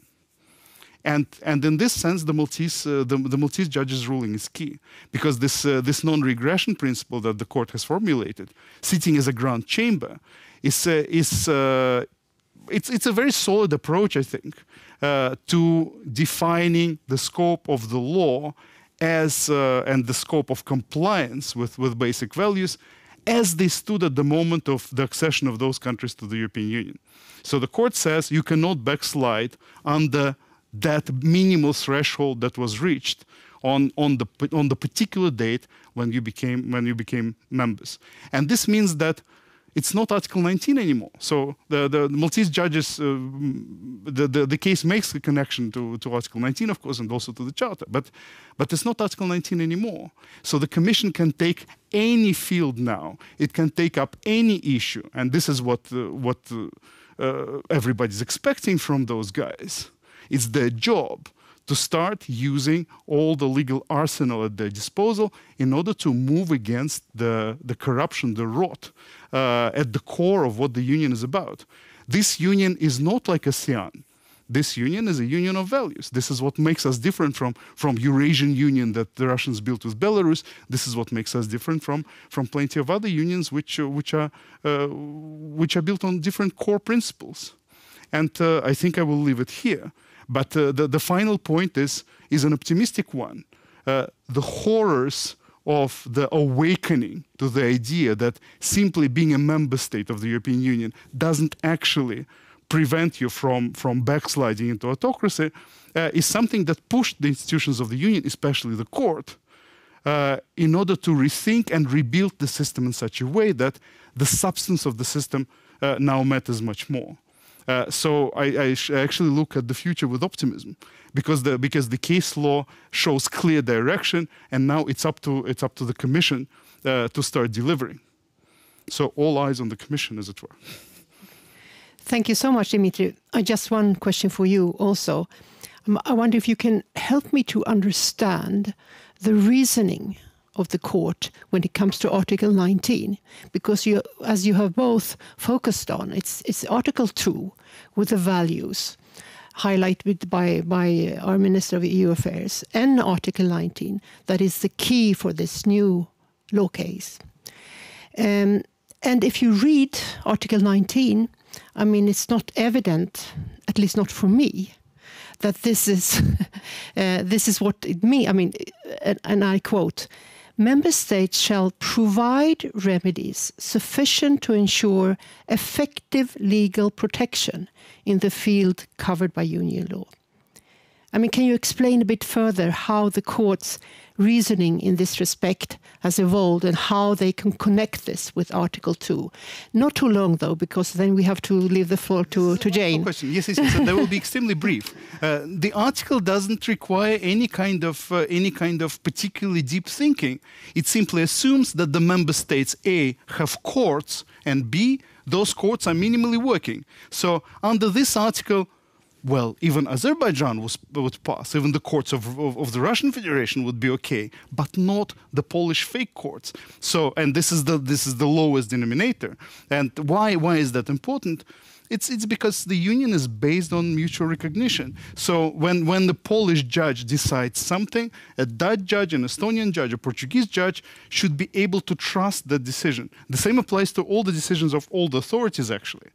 And, and in this sense, the Maltese, uh, the, the, Maltese judge's ruling is key because this, uh, this non-regression principle that the court has formulated, sitting as a grand chamber, is, uh, is uh, it's, it's a very solid approach, I think, uh, to defining the scope of the law as, uh, and the scope of compliance with, with basic values as they stood at the moment of the accession of those countries to the European Union. So the court says you cannot backslide under that minimal threshold that was reached on, on, the, on the particular date when you, became, when you became members. And this means that it's not Article 19 anymore. So the, the, Maltese judges, uh, the, the, the, case makes a connection to, to Article 19, of course, and also to the Charter, but, but it's not Article 19 anymore. So the Commission can take any field now. It can take up any issue, and this is what, uh, what uh, uh everybody's expecting from those guys. It's their job to start using all the legal arsenal at their disposal in order to move against the, the corruption, the rot uh, at the core of what the union is about. This union is not like ASEAN. This union is a union of values. This is what makes us different from, from Eurasian Union that the Russians built with Belarus. This is what makes us different from, from plenty of other unions which, uh, which, are, uh, which are built on different core principles. And uh, I think I will leave it here. But uh, the, the final point is, is an optimistic one. Uh, the horrors of the awakening to the idea that simply being a member state of the European Union doesn't actually prevent you from, from backsliding into autocracy uh, is something that pushed the institutions of the Union, especially the court, uh, in order to rethink and rebuild the system in such a way that the substance of the system uh, now matters much more. Uh, so I, I, actually look at the future with optimism because the because the case law shows clear direction, and now it's up to it's up to the commission uh, to start delivering. So all eyes on the commission, as it were. Thank you so much, Dimitry. I just one question for you also. Um, I wonder if you can help me to understand the reasoning of the court when it comes to Article 19, because you, as you have both focused on, it's, it's Article 2 with the values highlighted by, by our Minister of EU Affairs and Article 19 that is the key for this new law case. Um, and if you read Article 19, I mean, it's not evident, at least not for me, that this is uh, this is what it means. I mean, and, and I quote: member states shall provide remedies sufficient to ensure effective legal protection in the field covered by union law. I mean, can you explain a bit further how the court's reasoning in this respect has evolved and how they can connect this with Article 2? Not too long, though, because then we have to leave the floor to, to Jane. Question. Yes, yes, yes. that will be extremely brief. Uh, the article doesn't require any kind of uh, any kind of particularly deep thinking. It simply assumes that the member states A have courts and B those courts are minimally working. So under this article, well, even Azerbaijan was, would pass, even the courts of, of, of, the Russian Federation would be okay, but not the Polish fake courts. So, and this is the this is the lowest denominator. And why why is that important? It's, it's because the union is based on mutual recognition. So when, when the Polish judge decides something, a Dutch judge, an Estonian judge, a Portuguese judge should be able to trust the decision. The same applies to all the decisions of all the authorities, actually.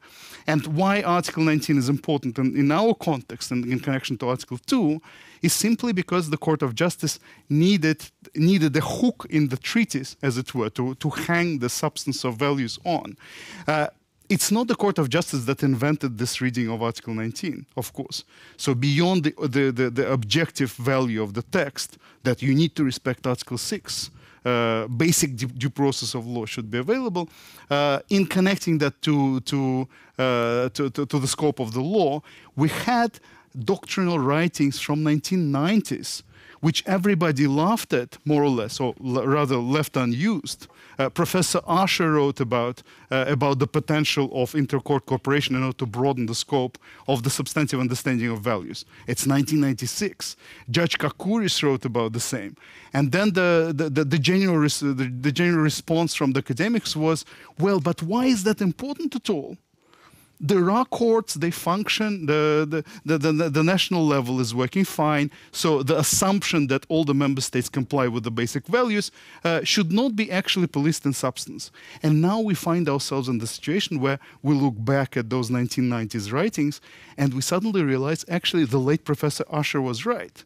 And why Article 19 is important in, in our context and in connection to Article 2 is simply because the Court of Justice needed, needed a hook in the treaties, as it were, to, to hang the substance of values on. Uh, it's not the Court of Justice that invented this reading of Article 19, of course. So beyond the, the, the, the objective value of the text, that you need to respect Article 6, uh, basic due process of law should be available. Uh, in connecting that to to, uh, to, to, to the scope of the law, we had doctrinal writings from 1990s which everybody laughed at, more or less, or rather left unused. Uh, Professor Usher wrote about, uh, about the potential of intercourt cooperation in order to broaden the scope of the substantive understanding of values. It's 1996. Judge Kakouris wrote about the same. And then the, the, the, the general, the, the general response from the academics was, well, but why is that important at all? There are courts, they function, the, the, the, the, national level is working fine. So the assumption that all the member states comply with the basic values uh, should not be actually policed in substance. And now we find ourselves in the situation where we look back at those 1990s writings and we suddenly realize actually the late Professor Usher was right.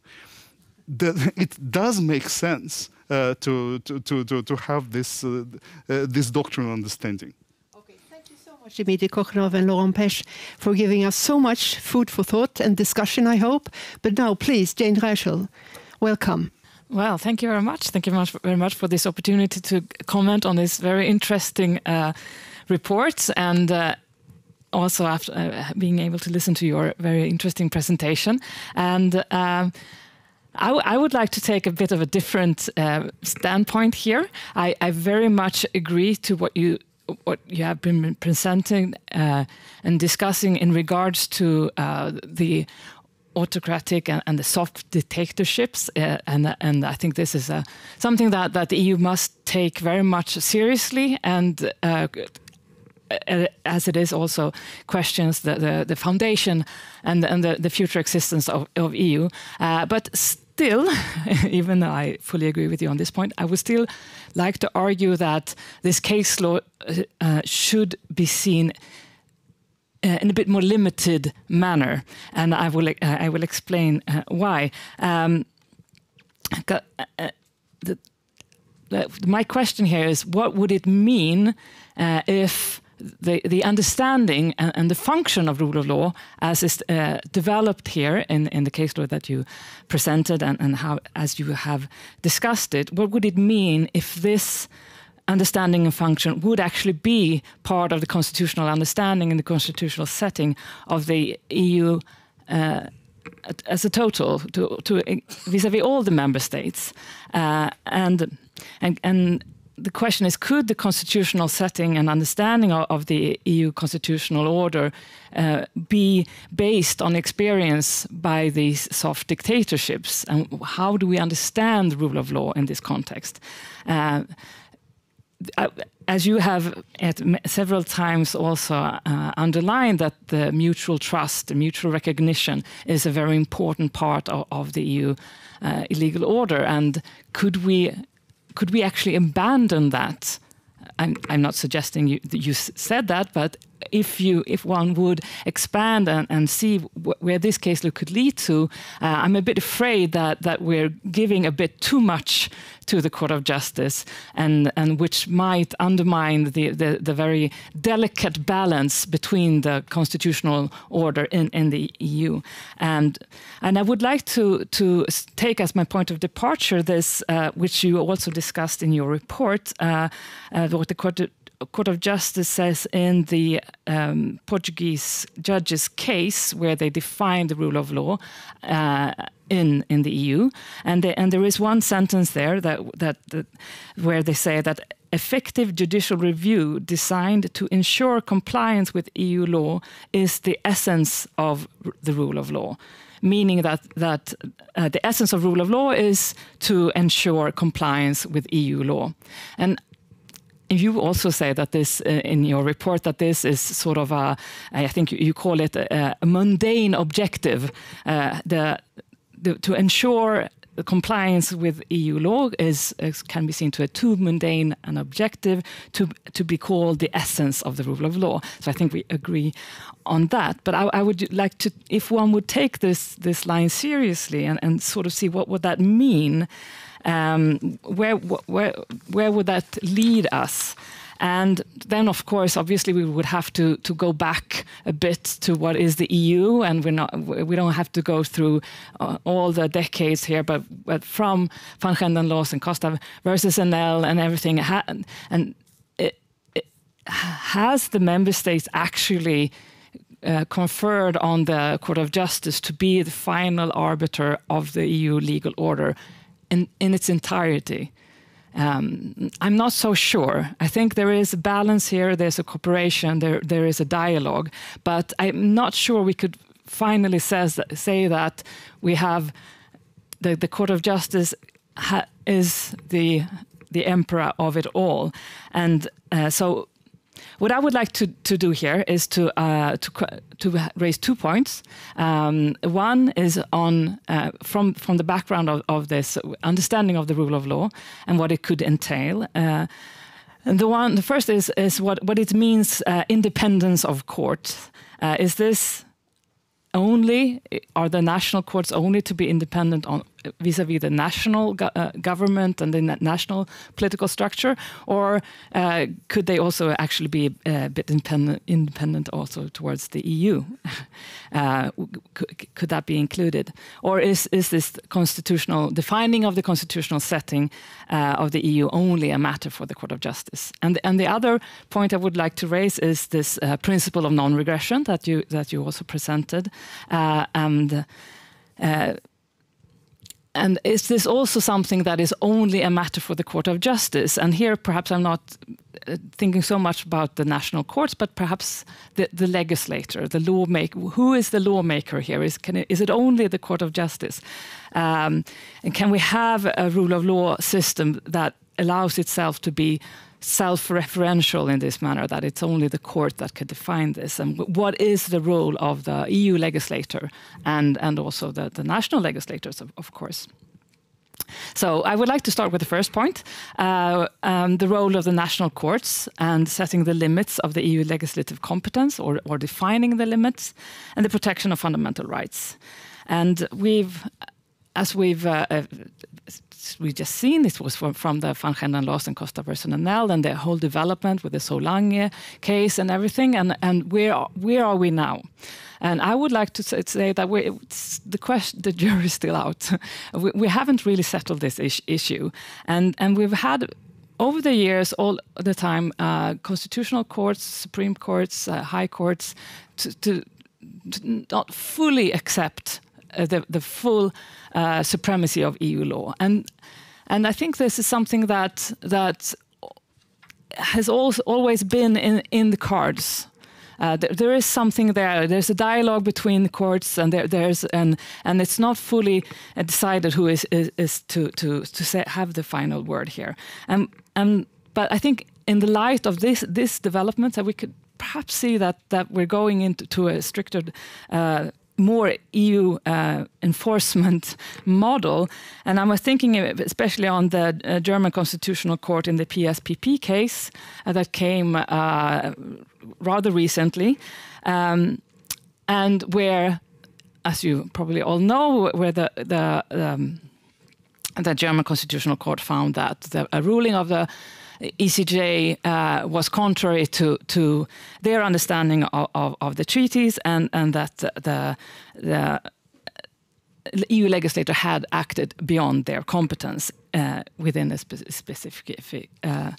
The, it does make sense uh, to, to, to, to, have this, uh, uh this doctrinal understanding. Dimitry Kochenov and Laurent Pech for giving us so much food for thought and discussion, I hope. But now, please, Jane Reichel, welcome. Well, thank you very much. Thank you very much, very much for this opportunity to comment on this very interesting uh, report and uh, also after uh, being able to listen to your very interesting presentation. And um, I, would like to take a bit of a different uh, standpoint here. I, I, very much agree to what you what you have been presenting uh, and discussing in regards to uh, the autocratic and, and, the soft dictatorships, uh, and and I think this is uh, something that that the EU must take very much seriously and. Uh, uh, as it is also questions the, the, the foundation and, and the, the future existence of, of EU. but still, even though I fully agree with you on this point, I would still like to argue that this case law uh, uh, should be seen uh, in a bit more limited manner, and I will uh, I will explain uh, why. Um, uh, the, my question here is, what would it mean if the, the understanding and, and, the function of rule of law as is uh, developed here in, in the case law that you presented and, and how as you have discussed it, what would it mean if this understanding and function would actually be part of the constitutional understanding and the constitutional setting of the EU uh, as a total to, to vis-a-vis all the member states? Uh, and and and the question is could the constitutional setting and understanding of, of the EU constitutional order uh, be based on experience by these soft dictatorships? And how do we understand the rule of law in this context? Uh, as you have at several times also uh, underlined that the mutual trust, the mutual recognition is a very important part of, of the EU uh, illegal order. And could we could we actually abandon that? I'm, I'm not suggesting you, you said that, but if you if one would expand and, and see where this case law could lead to, uh, I'm a bit afraid that that we're giving a bit too much to the Court of Justice, and and which might undermine the the, the very delicate balance between the constitutional order in, in the EU. And and I would like to to take as my point of departure this, uh, which you also discussed in your report, uh, uh what the Court Court of Justice says in the um, Portuguese judge's case, where they define the rule of law uh, in in the EU, and they, and there is one sentence there that, that that where they say that effective judicial review designed to ensure compliance with EU law is the essence of the rule of law meaning that that uh, the essence of rule of law is to ensure compliance with EU law. And you also say that this uh, in your report that this is sort of a I think you call it a, a mundane objective uh, the, the, to ensure compliance with EU law is, is, can be seen to a too mundane an objective to to be called the essence of the rule of law. So I think we agree on that. But I, I would like to, if one would take this this line seriously and, and sort of see what would that mean, um, where where where would that lead us? And then, of course, obviously, we would have to to go back a bit to what is the EU, and we're not we don't have to go through uh, all the decades here, but, but from Van Gend en Loos and Costa versus ENEL and everything, and it, it, has the member states actually uh, conferred on the Court of Justice to be the final arbiter of the EU legal order in, in its entirety? Um, I'm not so sure. I think there is a balance here, there's a cooperation, there, there is a dialogue, but I'm not sure we could finally says, say that we have the, the Court of Justice is the the emperor of it all. And uh, so what I would like to, to do here is to, uh, to, to raise two points. Um, one is on uh, from, from the background of, of this understanding of the rule of law and what it could entail. Uh, and the one, the first is is what what it means uh, independence of court. Uh, is this only are the national courts only to be independent on vis-a-vis -vis the national go uh, government and the national political structure, or uh, could they also actually be a bit independent, also towards the EU? uh, could that be included, or is is this constitutional defining of the constitutional setting uh, of the EU only a matter for the Court of Justice? And and the other point I would like to raise is this uh, principle of non-regression that you that you also presented, uh, and is this also something that is only a matter for the Court of Justice? And here, perhaps I'm not uh, thinking so much about the national courts, but perhaps the, the legislator, the lawmaker. Who is the lawmaker here? Is, it, is it only the Court of Justice? Um, and can we have a rule of law system that allows itself to be self-referential in this manner that it's only the court that could define this and what is the role of the EU legislator and and also the, the national legislators of, of course so I would like to start with the first point, uh, um, the role of the national courts and setting the limits of the EU legislative competence or, or defining the limits and the protection of fundamental rights. And we've, as we've uh, uh we just seen, this was from, from the Van Gend en Loos and Costa versus ENEL and the whole development with the Solange case and everything. And, and where, where are we now? And I would like to say, that the question, the jury is still out. we, we, haven't really settled this is issue, and and we've had over the years, all the time, uh, constitutional courts, supreme courts, uh, high courts, to, to, to, not fully accept uh, the, the full uh, supremacy of EU law. And, and I think this is something that, that has also always been in, in the cards. Uh, there, is something there. There's a dialogue between the courts, and there, there's and and it's not fully uh, decided who is is, is to to to say, have the final word here. And and but I think in the light of this this development, that we could perhaps see that that we're going into a stricter uh, more EU uh, enforcement model. And I was thinking especially on the uh, German Constitutional Court in the PSPP case uh, that came uh, rather recently, um, and where, as you probably all know, where the the um, the German Constitutional Court found that the ruling of the ECJ uh, was contrary to, to their understanding of, of, of, the treaties and, and that the, the EU legislator had acted beyond their competence uh, within a spe specific uh,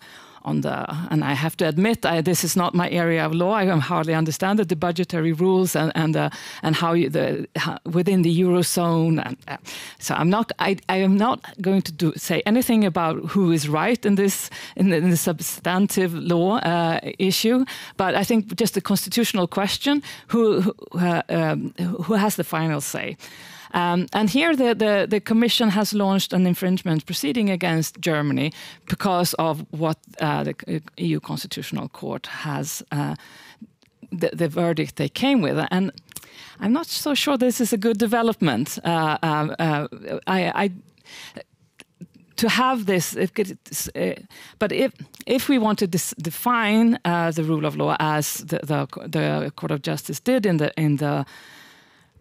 on the, and I have to admit, I, this is not my area of law. I hardly understand the, the budgetary rules and and uh, and how you, the how, within the eurozone. And uh, so I'm not, I, I am not going to do, say anything about who is right in this in the, in the substantive law uh, issue. But I think just the constitutional question: who who, uh, um, who has the final say? Um, and here the, the, the, Commission has launched an infringement proceeding against Germany because of what uh, the EU Constitutional Court has, uh, the, the, verdict they came with. And I'm not so sure this is a good development. Uh, uh, uh I, I to have this, uh, but if if we want to define uh, the rule of law as the, the, the Court of Justice did in the in the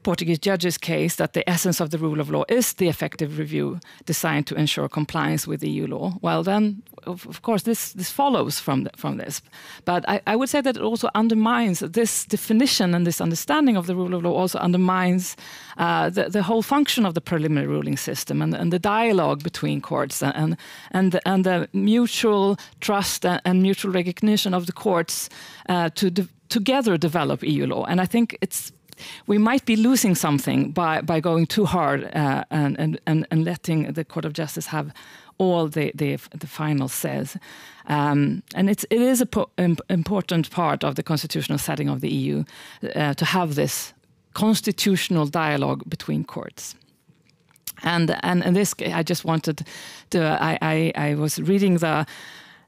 Portuguese judge's case that the essence of the rule of law is the effective review designed to ensure compliance with EU law, well, then, of, of course, this, this follows from, the, from this. But I, I, would say that it also undermines this definition and this understanding of the rule of law also undermines uh, the, the whole function of the preliminary ruling system and, and the dialogue between courts and, and, the, and the mutual trust and mutual recognition of the courts uh, to de together develop EU law. And I think it's we might be losing something by, by going too hard uh, and, and, and letting the Court of Justice have all the, the, the final says. Um, and it's, it is an important part of the constitutional setting of the EU uh, to have this constitutional dialogue between courts. And, and in this, I just wanted to, I, I, I was reading the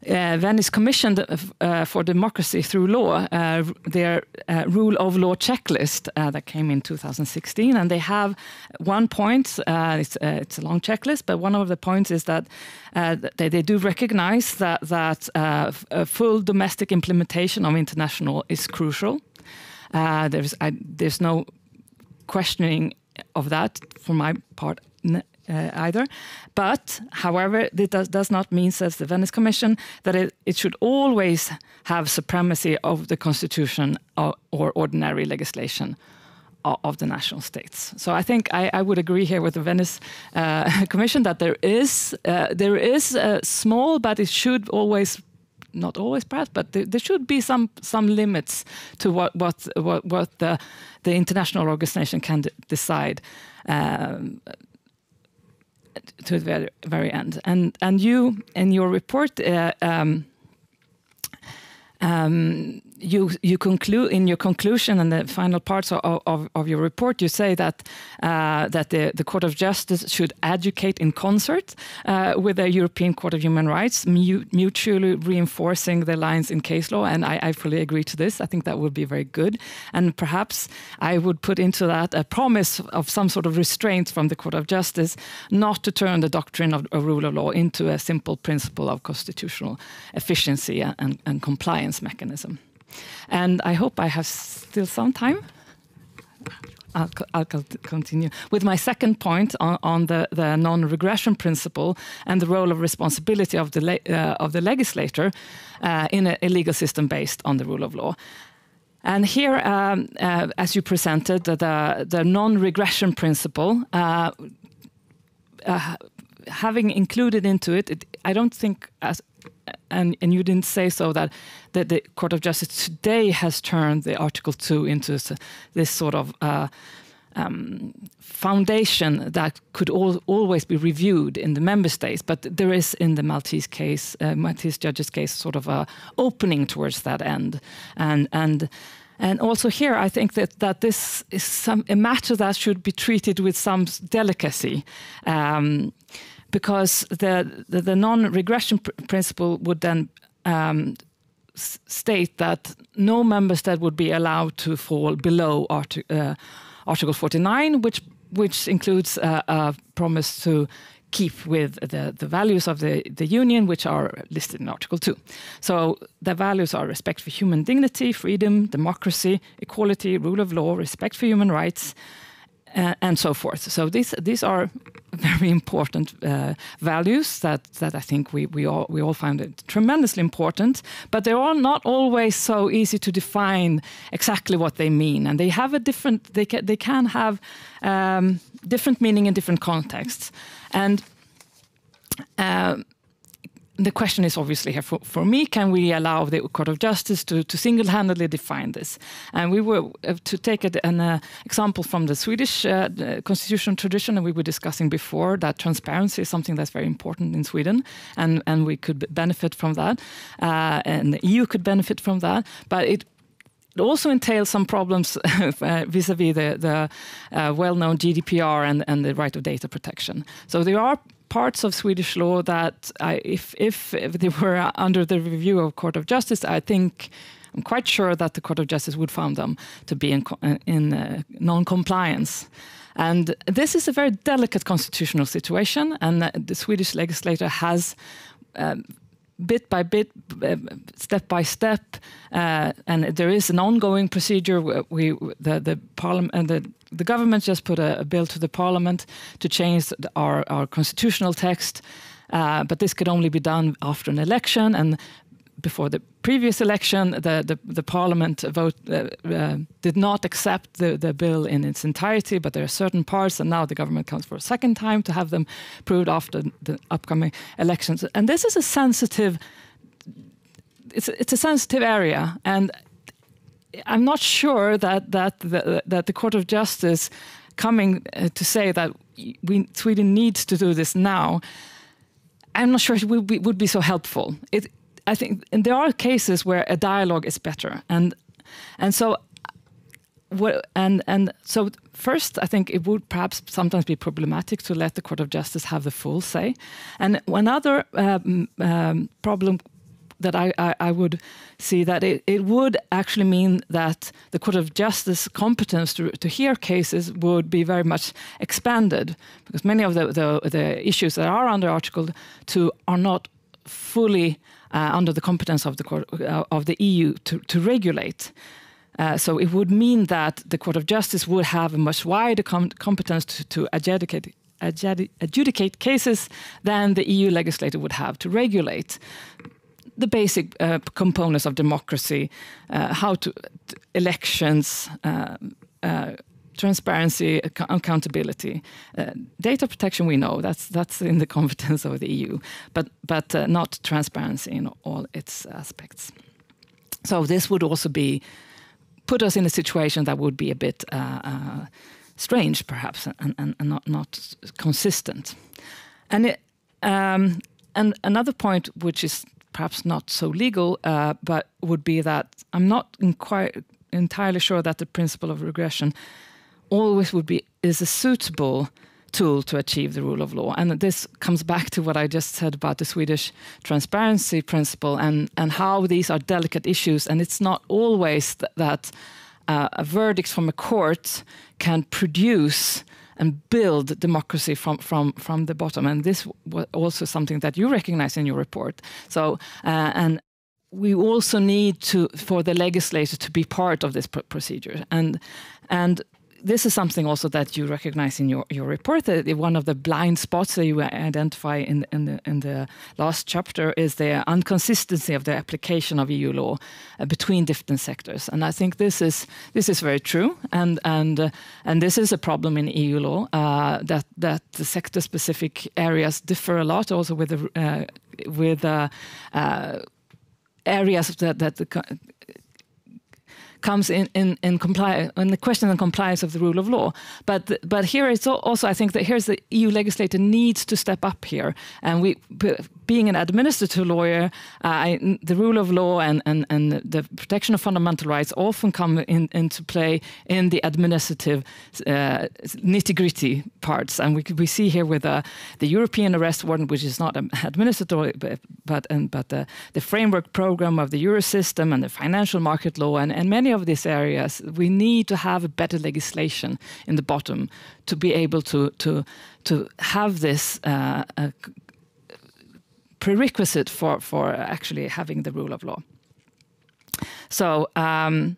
Eh, uh, Venice Commission uh, eh, eh, for Democracy Through Law, uh, their rule of law checklist that came in 2016. And they have one point, it's, it's, a long checklist, but one of the points is that they, they, do recognize that, that full domestic implementation of international is crucial. there's, I, there's no questioning of that for my part uh, either. But, however, it does, does, not mean, says the Venice Commission, that it, it should always have supremacy of the constitution or, or ordinary legislation of the national states. So I think I, I, would agree here with the Venice uh, Commission that there is uh, there is a small, but it should always not always perhaps, but there, there, should be some some limits to what what what, what the the international organization can decide. Um, to the very, very end. And and you in your report. Uh, um, um, you you conclude in your conclusion and the final parts of, of, of your report. You say that uh, that the, the Court of Justice should educate in concert uh, with the European Court of Human Rights, mu mutually reinforcing the lines in case law. And I, I, fully agree to this. I think that would be very good. And perhaps I would put into that a promise of some sort of restraint from the Court of Justice, not to turn the doctrine of, rule of law into a simple principle of constitutional efficiency and, and compliance mechanism. And I hope I have still some time. I'll, I'll, continue with my second point on, on the, the non-regression principle and the role of responsibility of the, uh, of the legislator uh, in a, a, legal system based on the rule of law. And here, um, uh, as you presented, the, the non-regression principle, uh, uh, having included into it, it, I don't think as and and you didn't say so that that the Court of Justice today has turned the Article Two into this sort of uh, um, foundation that could al always be reviewed in the member states, but there is in the Maltese case, uh, Maltese judge's case, sort of a opening towards that end, and and. And also here, I think that, that this is some, a matter that should be treated with some delicacy. Um, because the, the, the non-regression pr principle would then um, state that no member state would be allowed to fall below Arti uh, Article 49, which which includes uh, a promise to keep with the, the values of the, the Union, which are listed in Article 2. So the values are respect for human dignity, freedom, democracy, equality, rule of law, respect for human rights, uh, and so forth. So these these are very important uh, values that that I think we we all we all find it tremendously important. But they're not always so easy to define exactly what they mean, and they have a different they can they can have um, different meaning in different contexts, and. Um, the question is obviously here for, for me, can we allow the Court of Justice to, to single-handedly define this? And we were, uh, to take an uh, example from the Swedish uh, constitutional tradition, and we were discussing before that transparency is something that's very important in Sweden, and, and we could benefit from that, uh, and the EU could benefit from that, but it it also entails some problems vis-a-vis the, the uh, well-known GDPR and, and the right of data protection. So there are parts of Swedish law that, I, if, if, if they were under the review of Court of Justice, I think I'm quite sure that the Court of Justice would found them to be in, in uh, non-compliance. And this is a very delicate constitutional situation, and the Swedish legislator has um, bit by bit, uh, step by step, uh, and there is an ongoing procedure. We the the parliament and the the government just put a, a, bill to the parliament to change our our constitutional text. Uh, but this could only be done after an election, and before the previous election, the, the, the parliament vote uh, uh, did not accept the, the bill in its entirety, but there are certain parts, and now the government comes for a second time to have them approved after the upcoming elections. And this is a sensitive, it's, it's a sensitive area, and I'm not sure that that the, that the Court of Justice coming uh, to say that we Sweden needs to do this now. I'm not sure it would be, would be so helpful. It, I think and there are cases where a dialogue is better, and and so what and and so first I think it would perhaps sometimes be problematic to let the Court of Justice have the full say, and another um, um, problem that I, I, I, would see that it, it would actually mean that the Court of Justice competence to, to hear cases would be very much expanded because many of the, the, the issues that are under Article 2 are not fully uh, under the competence of the, court, uh, of the EU to, to regulate. Uh, so it would mean that the Court of Justice would have a much wider com competence to, to adjudicate, adjudicate cases than the EU legislator would have to regulate the basic uh, components of democracy, uh, how to elections, uh, transparency, ac accountability. Uh, data protection, we know that's that's in the competence of the EU, but but uh, not transparency in all its aspects. So this would also be put us in a situation that would be a bit uh, uh strange, perhaps, and, and, and, not not consistent. And it, um, and another point, which is perhaps not so legal, uh, but would be that I'm not entirely sure that the principle of regression always would be is a suitable tool to achieve the rule of law. And this comes back to what I just said about the Swedish transparency principle and, and how these are delicate issues. And it's not always th that uh, a verdict from a court can produce and build democracy from, from, from the bottom. And this was also something that you recognize in your report. So, uh, and we also need to for the legislator to be part of this pr procedure and and this is something also that you recognize in your, your report. That one of the blind spots that you identify in, in, the, in the last chapter is the inconsistency of the application of EU law uh, between different sectors. And I think this is this is very true, and and uh, and this is a problem in EU law uh, that that the sector specific areas differ a lot, also with the uh, with uh, areas that that the comes in in in, comply, in the question and compliance of the rule of law. But but here it's also I think that here's the EU legislator needs to step up here, and we being an administrative lawyer, uh, I, the rule of law and, and, and the protection of fundamental rights often come in, into play in the administrative uh, nitty gritty parts. And we, we see here with uh, the European arrest warrant, which is not an administrative, but, but, and, but the, the framework program of the Eurosystem and the financial market law, and, and many of these areas, we need to have a better legislation in the bottom to be able to, to, to have this uh, prerequisite for, for actually having the rule of law. So um,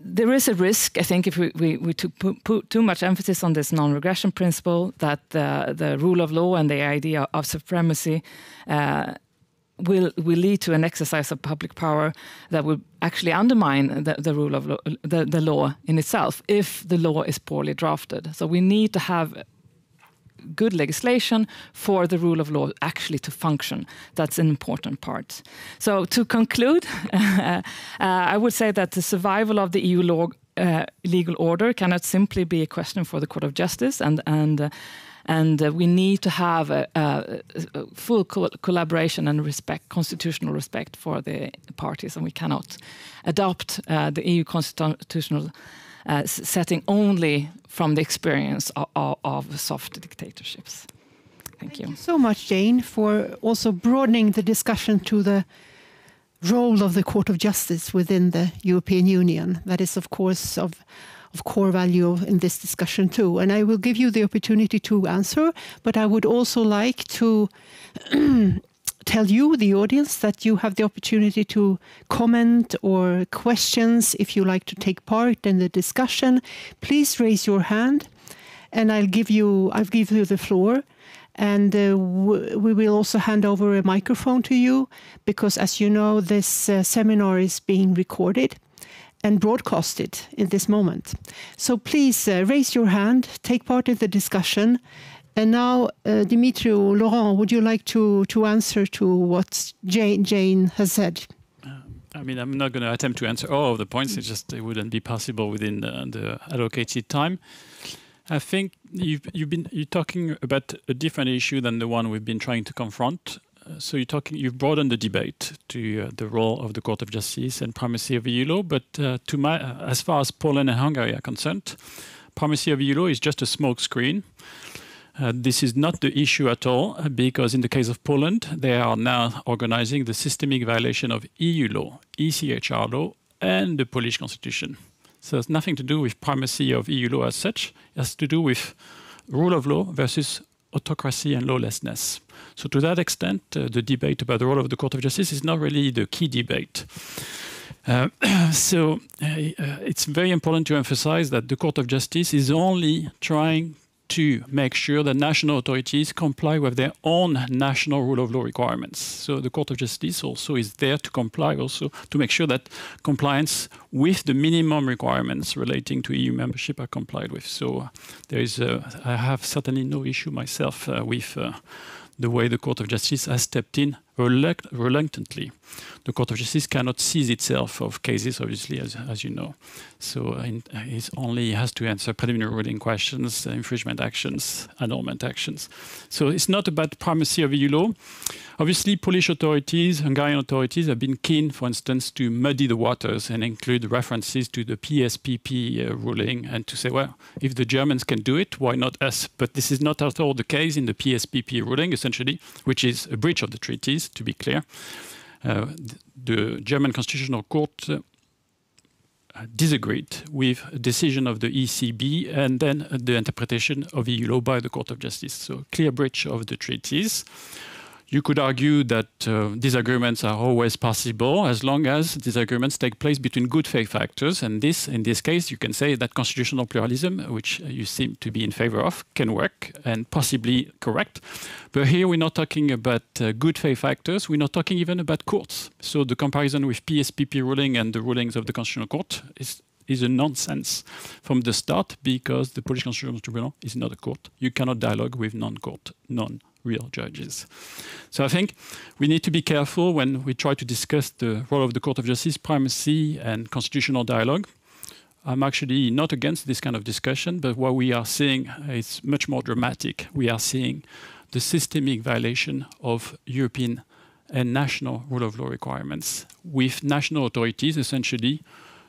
there is a risk, I think, if we, we, we put, too much emphasis on this non-regression principle, that the, the rule of law and the idea of supremacy uh, will will lead to an exercise of public power that will actually undermine the, the rule of law, the, the law in itself if the law is poorly drafted. So we need to have good legislation for the rule of law actually to function. That's an important part. So to conclude, uh, I would say that the survival of the EU law uh, legal order cannot simply be a question for the Court of Justice and and uh, and uh, we need to have a, a, a full co collaboration and respect, constitutional respect for the parties, and we cannot adopt uh, the EU constitutional uh, setting only from the experience of, of, of soft dictatorships. Thank, Thank you. you so much, Jane, for also broadening the discussion to the role of the Court of Justice within the European Union. That is, of course, of, of core value in this discussion too. And I will give you the opportunity to answer, but I would also like to tell you, the audience, that you have the opportunity to comment or questions if you like to take part in the discussion. Please raise your hand, and I'll give you I'll give you the floor. And uh, we will also hand over a microphone to you because, as you know, this uh, seminar is being recorded and broadcast it in this moment. So please uh, raise your hand, take part in the discussion. And now, uh, Dimitry Laurent, would you like to, to answer to what Jane, Jane has said? I mean, I'm not going to attempt to answer all of the points. It just it wouldn't be possible within the, the allocated time. I think you've, you've been you're talking about a different issue than the one we've been trying to confront. Uh, so you're talking you've broadened the debate to uh, the role of the Court of Justice and primacy of EU law. But uh, to my, as far as Poland and Hungary are concerned, primacy of EU law is just a smokescreen. Uh, this is not the issue at all, because in the case of Poland, they are now organizing the systemic violation of EU law, ECHR law, and the Polish constitution. So it's nothing to do with primacy of EU law as such. It has to do with rule of law versus autocracy and lawlessness. So to that extent, uh, the debate about the role of the Court of Justice is not really the key debate. Uh, so uh, it's very important to emphasize that the Court of Justice is only trying to make sure that national authorities comply with their own national rule of law requirements. So the Court of Justice also is there to comply also to make sure that compliance with the minimum requirements relating to EU membership are complied with. So there is, uh, I have certainly no issue myself uh, with uh, the way the Court of Justice has stepped in reluct reluctantly. The Court of Justice cannot seize itself of cases, obviously, as, as you know. So uh, it only has to answer preliminary ruling questions, uh, infringement actions, annulment actions. So it's not about primacy of EU law. Obviously, Polish authorities, Hungarian authorities have been keen, for instance, to muddy the waters and include references to the PSPP uh, ruling and to say, well, if the Germans can do it, why not us? But this is not at all the case in the PSPP ruling, essentially, which is a breach of the treaties, to be clear. Uh, the German Constitutional Court uh, disagreed with a decision of the ECB and then the interpretation of EU law by the Court of Justice. So clear breach of the treaties. You could argue that uh, disagreements are always possible as long as disagreements take place between good faith actors. And this, in this case, you can say that constitutional pluralism, which you seem to be in favor of, can work and possibly correct. But here we're not talking about uh, good faith actors. We're not talking even about courts. So the comparison with PSPP ruling and the rulings of the Constitutional Court is is a nonsense from the start because the Polish Constitutional Tribunal is not a court. You cannot dialogue with non-court, non-real judges. So I think we need to be careful when we try to discuss the role of the Court of Justice, primacy and constitutional dialogue. I'm actually not against this kind of discussion, but what we are seeing is much more dramatic. We are seeing the systemic violation of European and national rule of law requirements with national authorities essentially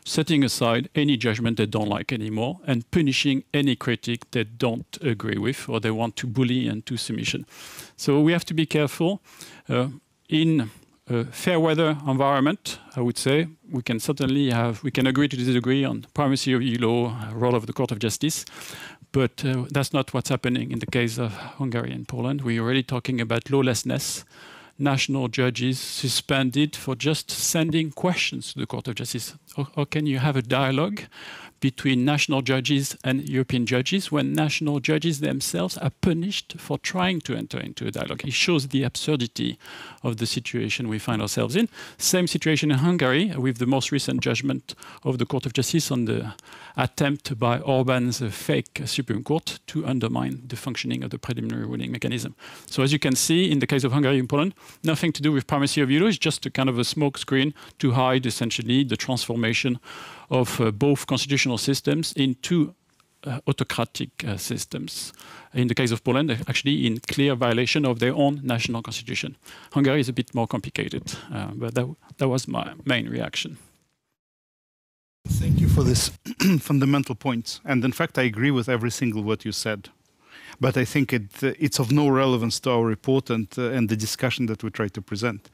setting aside any judgment they don't like anymore and punishing any critic they don't agree with or they want to bully into submission. So we have to be careful. Uh, in a fair weather environment, I would say, we can certainly have, we can agree to disagree on primacy of EU law, role of the Court of Justice, but uh, that's not what's happening in the case of Hungary and Poland. We're already talking about lawlessness, national judges suspended for just sending questions to the Court of Justice. Or, or, can you have a dialogue between national judges and European judges when national judges themselves are punished for trying to enter into a dialogue? It shows the absurdity of the situation we find ourselves in. Same situation in Hungary with the most recent judgment of the Court of Justice on the attempt by Orban's fake Supreme Court to undermine the functioning of the preliminary ruling mechanism. So as you can see, in the case of Hungary and Poland, nothing to do with primacy of EU, it's just a kind of a smokescreen to hide essentially the transformation of uh, both constitutional systems into uh, autocratic uh, systems. In the case of Poland, actually in clear violation of their own national constitution. Hungary is a bit more complicated, but that, that was my main reaction. Thank you for this fundamental points. And in fact, I agree with every single word you said. But I think it, uh, it's of no relevance to our report and, uh, and the discussion that we try to present.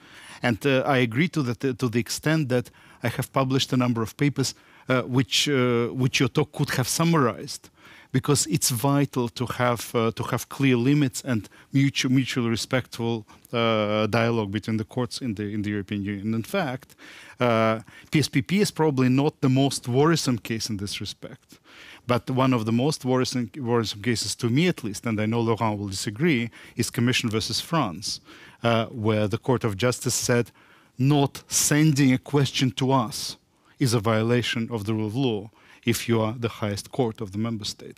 And uh, I agree to the, to the extent that I have published a number of papers uh, which, uh, which your talk could have summarized because it's vital to have uh, to have clear limits and mutual, mutually respectful uh, dialogue between the courts in the in the European Union. In fact, uh, PSPP is probably not the most worrisome case in this respect. But one of the most worrisome, worrisome cases, to me at least, and I know Laurent will disagree, is Commission versus France, uh, where the Court of Justice said not sending a question to us is a violation of the rule of law if you are the highest court of the member state.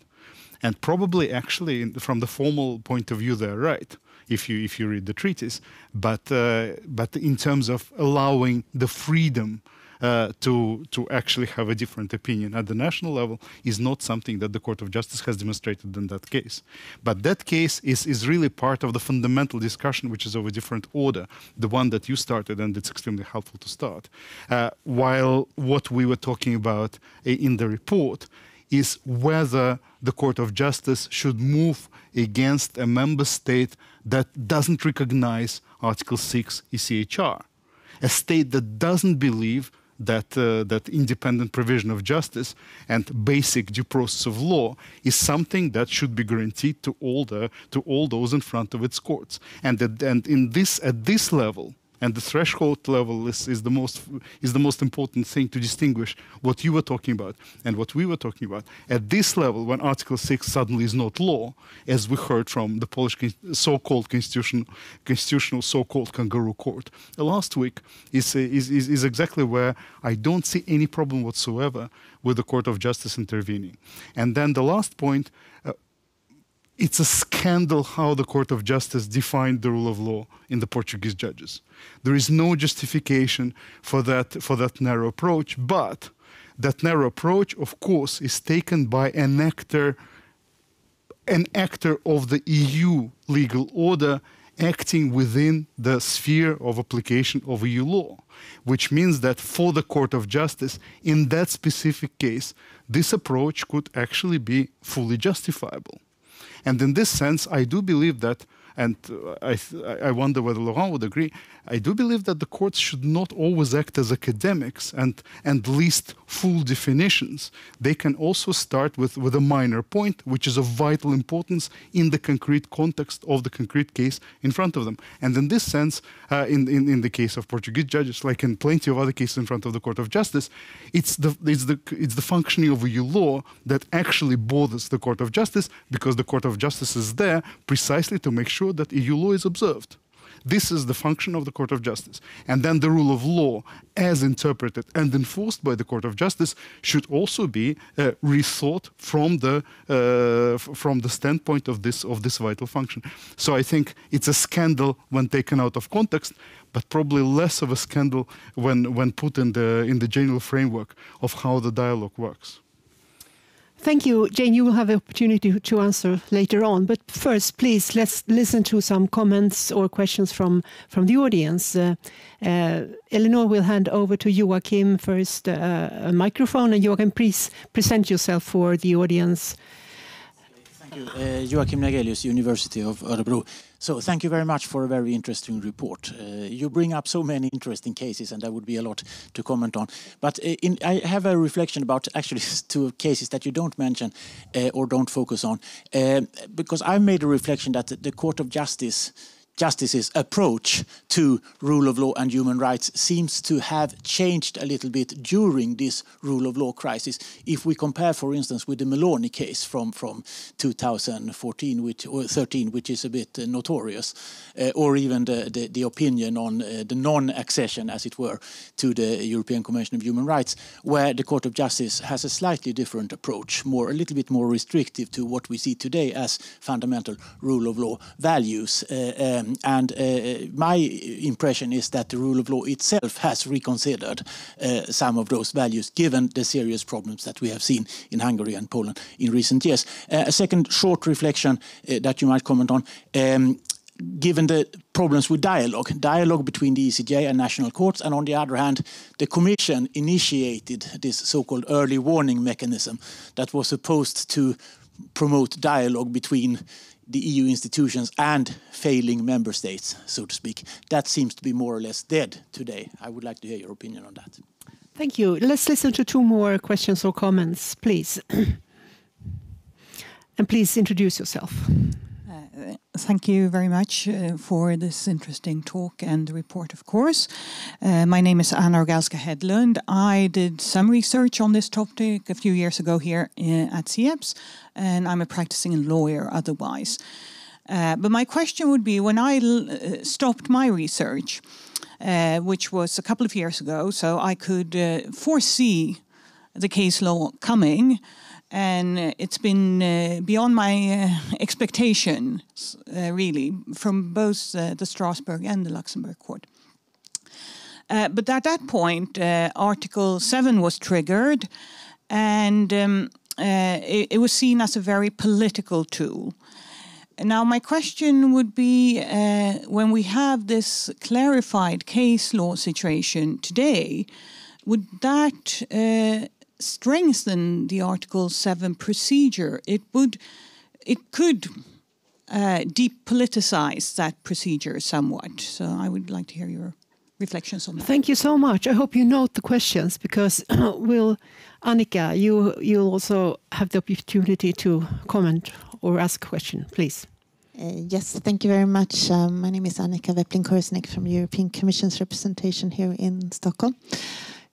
And probably, actually, from the formal point of view, they're right if you if you read the treaties. But uh, but in terms of allowing the freedom uh, to to actually have a different opinion at the national level is not something that the Court of Justice has demonstrated in that case. But that case is is really part of the fundamental discussion, which is of a different order, the one that you started, and it's extremely helpful to start. Uh, while what we were talking about in the report is whether the Court of Justice should move against a member state that doesn't recognize Article 6 ECHR, a state that doesn't believe that uh, that independent provision of justice and basic due process of law is something that should be guaranteed to all the to all those in front of its courts. And that, and in this at this level and the threshold level is, is, the most, is the most important thing to distinguish what you were talking about and what we were talking about. At this level, when Article 6 suddenly is not law, as we heard from the Polish so-called constitution, constitutional so-called kangaroo court last week, is, is, is, is exactly where I don't see any problem whatsoever with the Court of Justice intervening. And then the last point, it's a scandal how the Court of Justice defined the rule of law in the Portuguese judges. There is no justification for that, for that narrow approach, but that narrow approach, of course, is taken by an actor, an actor of the EU legal order acting within the sphere of application of EU law, which means that for the Court of Justice, in that specific case, this approach could actually be fully justifiable. And in this sense, I do believe that, and I, I wonder whether Laurent would agree, I do believe that the courts should not always act as academics and, and list full definitions. They can also start with, with a minor point, which is of vital importance in the concrete context of the concrete case in front of them. And in this sense, uh, in, in, in the case of Portuguese judges, like in plenty of other cases in front of the Court of Justice, it's the, it's the, it's the functioning of EU law that actually bothers the Court of Justice because the Court of Justice is there precisely to make sure that EU law is observed. This is the function of the Court of Justice. And then the rule of law, as interpreted and enforced by the Court of Justice, should also be uh, rethought from the uh, from the standpoint of this of this vital function. So I think it's a scandal when taken out of context, but probably less of a scandal when when put in the in the general framework of how the dialogue works. Thank you. Jane, you will have the opportunity to answer later on. But first, please, let's listen to some comments or questions from, from the audience. Uh, uh, Eleanor will hand over to Joakim first uh, a microphone. And Joakim, please present yourself for the audience. Thank you. Uh, Joakim Nergelius, University of Örebro. So thank you very much for a very interesting report. Uh, you bring up so many interesting cases, and there would be a lot to comment on. But uh, in, I have a reflection about actually two cases that you don't mention uh, or don't focus on, uh, because I made a reflection that the Court of Justice justice's approach to rule of law and human rights seems to have changed a little bit during this rule of law crisis. If we compare, for instance, with the Meloni case from, from 2014 which, or 13, which is a bit uh, notorious, uh, or even the, the, the opinion on uh, the non-accession, as it were, to the European Convention of Human Rights, where the Court of Justice has a slightly different approach, more a little bit more restrictive to what we see today as fundamental rule of law values. Uh, um, And uh, my impression is that the rule of law itself has reconsidered uh, some of those values, given the serious problems that we have seen in Hungary and Poland in recent years. Uh, a second short reflection uh, that you might comment on. Um, given the problems with dialogue, dialogue between the ECJ and national courts, and on the other hand, the Commission initiated this so-called early warning mechanism that was supposed to promote dialogue between the EU institutions and failing member states, so to speak. That seems to be more or less dead today. I would like to hear your opinion on that. Thank you. Let's listen to two more questions or comments, please. and please introduce yourself. Thank you very much uh, for this interesting talk and the report, of course. Uh, my name is Anna Orgalska Hedlund. I did some research on this topic a few years ago here uh, at SIEPS, and I'm a practicing lawyer otherwise. Uh, but my question would be when I uh, stopped my research, which was a couple of years ago, so I could foresee the case law coming and it's been uh, beyond my uh, expectations, uh, really, from both the Strasbourg and the Luxembourg court. but at that point, Article 7 was triggered, and um, it, it, was seen as a very political tool. Now, my question would be uh, when we have this clarified case law situation today, would that uh, strengthen the Article 7 procedure. It would, it could uh, depoliticize that procedure somewhat. So I would like to hear your reflections on that. Thank you so much. I hope you note the questions because will Annika, you you'll also have the opportunity to comment or ask a question, please. Uh, yes, thank you very much. Um, my name is Annika Wepling-Korsnick from European Commission's representation here in Stockholm.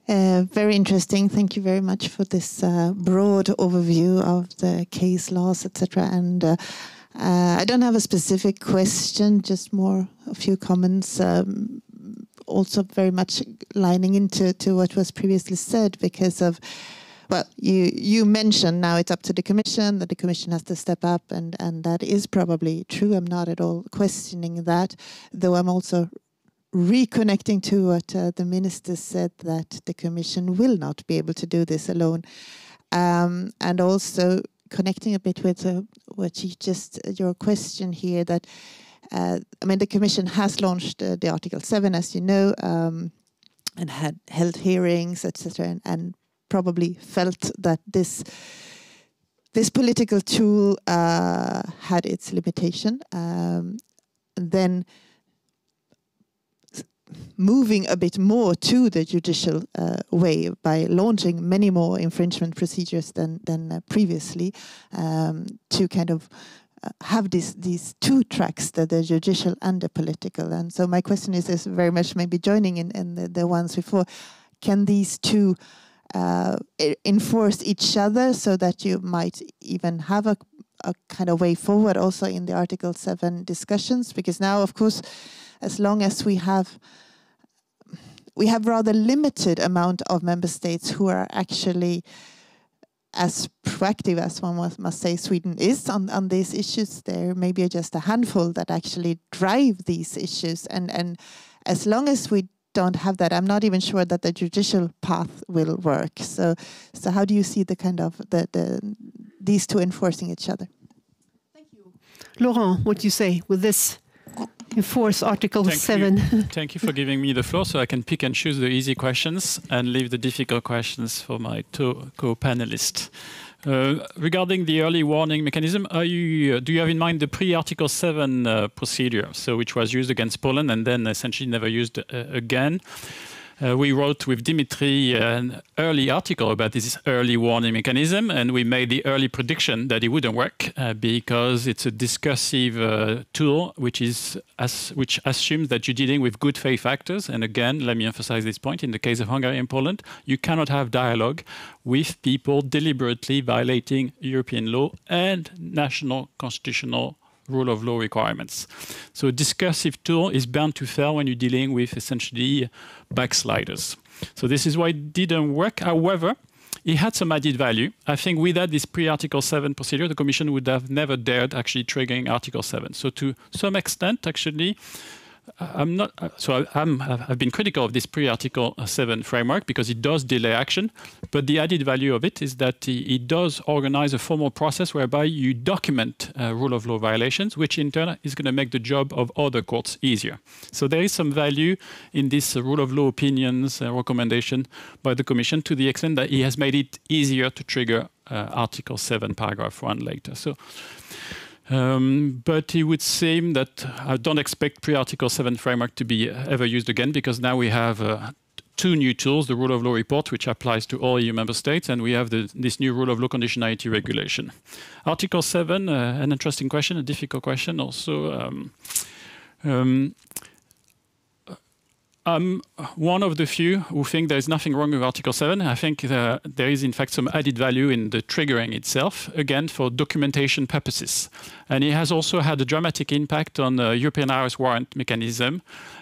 Uh, very interesting. Thank you very much for this uh, broad overview of the case laws, etc. And uh, uh, I don't have a specific question, just more a few comments. Um, also, very much lining into to what was previously said, because of well, you you mentioned now it's up to the commission that the commission has to step up, and and that is probably true. I'm not at all questioning that, though I'm also reconnecting to what uh, the minister said that the commission will not be able to do this alone. Um, and also connecting a bit with uh, what you just uh, your question here that uh, I mean the commission has launched uh, the article 7 as you know um, and had held hearings etc and, and, probably felt that this this political tool uh, had its limitation. Um, then moving a bit more to the judicial uh, way by launching many more infringement procedures than than uh, previously um, to kind of uh, have these these two tracks the, the judicial and the political. And so my question is is very much maybe joining in, in the, the ones before. Can these two uh, enforce each other so that you might even have a, a kind of way forward also in the article 7 discussions? Because now of course as long as we have we have rather limited amount of member states who are actually as proactive as one must say Sweden is on, on these issues. There maybe just a handful that actually drive these issues. And, and as long as we don't have that, I'm not even sure that the judicial path will work. So, so how do you see the kind of the, the these two enforcing each other? Thank you. Laurent, what do you say with this enforce Article thank 7. You, thank you for giving me the floor so I can pick and choose the easy questions and leave the difficult questions for my two co-panelists. Uh, regarding the early warning mechanism, you, uh, do you have in mind the pre-Article 7 uh, procedure, so which was used against Poland and then essentially never used uh, again? Uh, we wrote with Dimitry an early article about this early warning mechanism, and we made the early prediction that it wouldn't work uh, because it's a discursive uh, tool which is as, which assumes that you're dealing with good faith actors. And again, let me emphasize this point: in the case of Hungary and Poland, you cannot have dialogue with people deliberately violating European law and national constitutional rule of law requirements. So discursive tool is bound to fail when you're dealing with essentially backsliders. So this is why it didn't work. However, it had some added value. I think without this pre-Article 7 procedure, the Commission would have never dared actually triggering Article 7. So to some extent, actually, I'm not so I'm, I've been critical of this pre-Article 7 framework because it does delay action, but the added value of it is that it does organize a formal process whereby you document uh, rule of law violations, which in turn is going to make the job of other courts easier. So there is some value in this uh, rule of law opinions uh, recommendation by the Commission to the extent that it has made it easier to trigger uh, Article 7, paragraph 1 later. So. Um, but it would seem that I don't expect pre-Article 7 framework to be ever used again because now we have uh, two new tools, the rule of law report, which applies to all EU member states, and we have the, this new rule of law conditionality regulation. Article 7, uh, an interesting question, a difficult question also. Um, um, I'm one of the few who think there's nothing wrong with Article 7. I think there is, in fact, some added value in the triggering itself, again, for documentation purposes. And it has also had a dramatic impact on the European arrest warrant mechanism,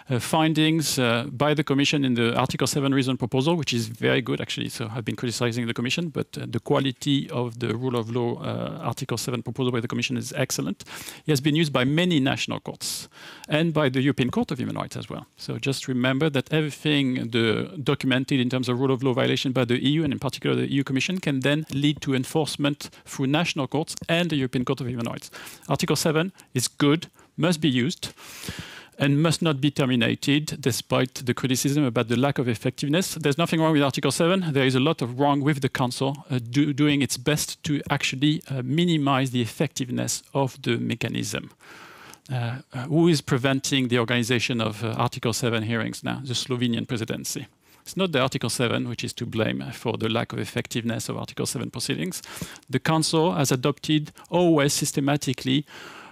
uh, findings uh, by the Commission in the Article 7 reason proposal, which is very good, actually. So I've been criticizing the Commission, but uh, the quality of the rule of law uh, Article 7 proposal by the Commission is excellent. It has been used by many national courts and by the European Court of Human Rights as well. So just remember that everything the, documented in terms of rule of law violation by the EU, and in particular the EU Commission, can then lead to enforcement through national courts and the European Court of Human Rights. Article 7 is good, must be used and must not be terminated despite the criticism about the lack of effectiveness. There's nothing wrong with Article 7. There is a lot of wrong with the Council uh, do, doing its best to actually uh, minimize the effectiveness of the mechanism. Uh, uh who is preventing the organization of uh, Article 7 hearings now? The Slovenian presidency. It's not the Article 7 which is to blame for the lack of effectiveness of Article 7 proceedings. The Council has adopted always systematically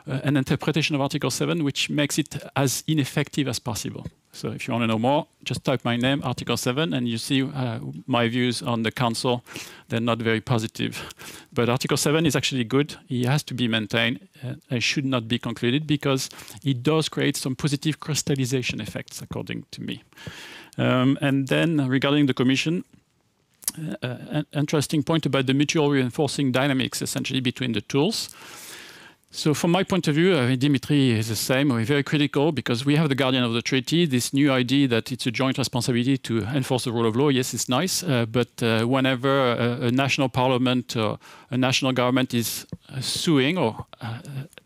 uh, an interpretation of Article 7 which makes it as ineffective as possible. So if you want to know more, just type my name, Article 7, and you see uh, my views on the Council. They're not very positive. But Article 7 is actually good. It has to be maintained uh, and should not be concluded because it does create some positive crystallization effects, according to me. Um, and then regarding the Commission, uh, an interesting point about the mutual reinforcing dynamics essentially between the tools. So from my point of view, uh, Dimitry is the same. We're very critical because we have the guardian of the treaty, this new idea that it's a joint responsibility to enforce the rule of law. Yes, it's nice, uh, but uh, whenever a, a, national parliament or a national government is uh, suing or uh,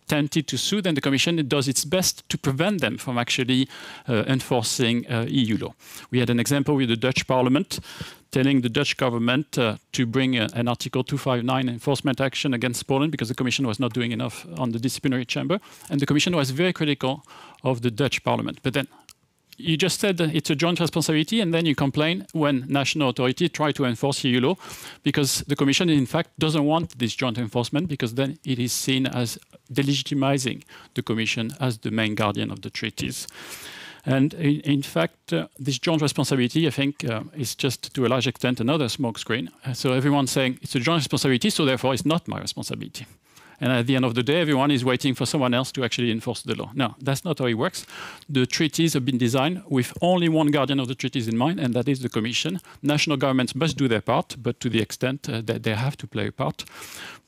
tempted to sue, then the Commission does its best to prevent them from actually uh, enforcing EU law. We had an example with the Dutch parliament telling the Dutch government uh, to bring a, an Article 259 enforcement action against Poland because the Commission was not doing enough on the disciplinary chamber. And the Commission was very critical of the Dutch parliament. But then you just said it's a joint responsibility, and then you complain when national authority try to enforce EU law, because the Commission, in fact, doesn't want this joint enforcement, because then it is seen as delegitimizing the Commission as the main guardian of the treaties. And in, in fact, uh, this joint responsibility, I think, uh, is just to a large extent another smokescreen. So everyone's saying it's a joint responsibility, so therefore it's not my responsibility. And at the end of the day, everyone is waiting for someone else to actually enforce the law. No, that's not how it works. The treaties have been designed with only one guardian of the treaties in mind, and that is the Commission. National governments must do their part, but to the extent uh, that they have to play a part.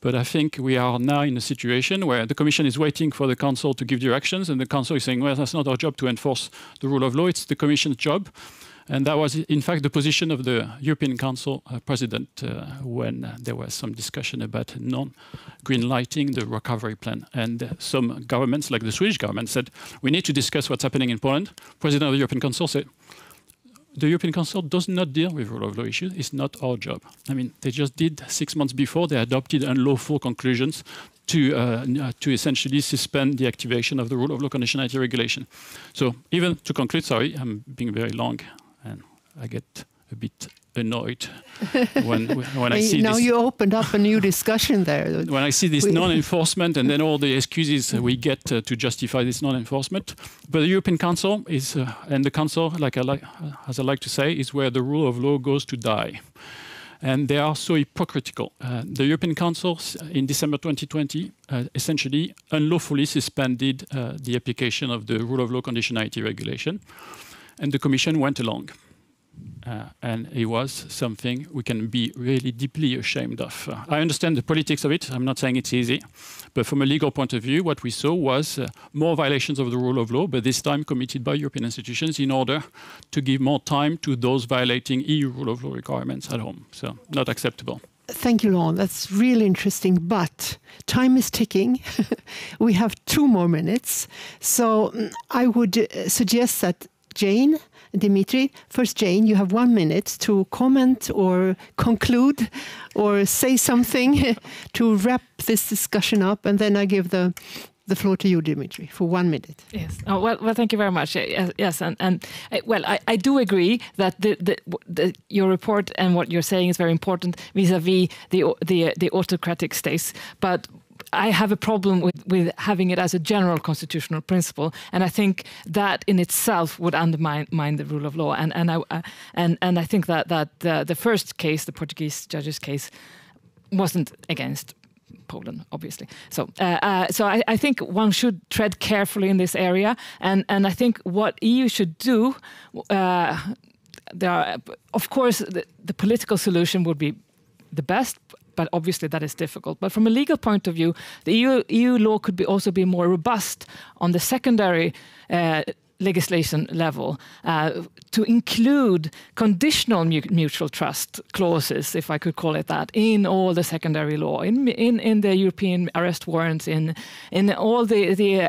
But I think we are now in a situation where the Commission is waiting for the Council to give directions, and the Council is saying, well, that's not our job to enforce the rule of law, it's the Commission's job. And that was, in fact, the position of the European Council uh, president uh, when uh, there was some discussion about non-green lighting the recovery plan. And uh, some governments, like the Swedish government, said, we need to discuss what's happening in Poland. President of the European Council said, the European Council does not deal with rule of law issues. It's not our job. I mean, they just did six months before, they adopted unlawful conclusions to, uh, to essentially suspend the activation of the rule of law conditionality regulation. So even to conclude, sorry, I'm being very long and I get a bit annoyed when when I see this. now this. you opened up a new discussion there. When I see this non-enforcement and then all the excuses we get uh, to justify this non-enforcement, but the European Council is uh, and the Council, like I like, as I like to say, is where the rule of law goes to die. And they are so hypocritical. Uh, the European Council in December 2020 uh, essentially unlawfully suspended uh, the application of the rule of law conditionality regulation and the Commission went along. Uh, and it was something we can be really deeply ashamed of. Uh, I understand the politics of it. I'm not saying it's easy. But from a legal point of view, what we saw was uh, more violations of the rule of law, but this time committed by European institutions in order to give more time to those violating EU rule of law requirements at home. So, not acceptable. Thank you, Laurent. That's really interesting. But time is ticking. we have two more minutes. So mm, I would uh, suggest that Jane Dimitry. First, Jane, you have one minute to comment or conclude or say something to wrap this discussion up, and then I give the the floor to you, Dimitry, for one minute. Yes. Oh, well, well, thank you very much. Yes, yes and, and uh, well, I, I do agree that the, the, the, your report and what you're saying is very important vis-à-vis -vis the the the autocratic states, but I have a problem with, with having it as a general constitutional principle, and I think that in itself would undermine the rule of law. And and I uh, and and I think that that the, the first case, the Portuguese judge's case, wasn't against Poland, obviously. So, uh, uh, so I, I, think one should tread carefully in this area, and and I think what EU should do. Uh, there are, of course, the, the political solution would be the best, but obviously that is difficult. But from a legal point of view, the EU, EU law could be also be more robust on the secondary uh, legislation level uh, to include conditional mu mutual trust clauses, if I could call it that, in all the secondary law, in in, in the European arrest warrants, in in all the the uh,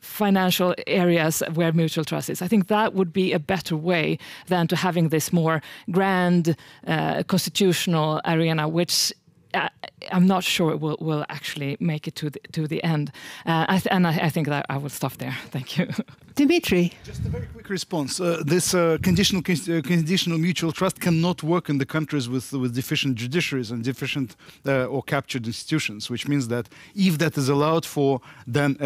financial areas where mutual trust is. I think that would be a better way than to having this more grand uh, constitutional arena, which uh, I'm not sure it will, will actually make it to the, to the end. Uh, I th and I, I, think that I will stop there. Thank you. Dimitry. Just a very quick response. Uh, this uh, conditional uh, conditional mutual trust cannot work in the countries with with deficient judiciaries and deficient uh, or captured institutions, which means that if that is allowed for, then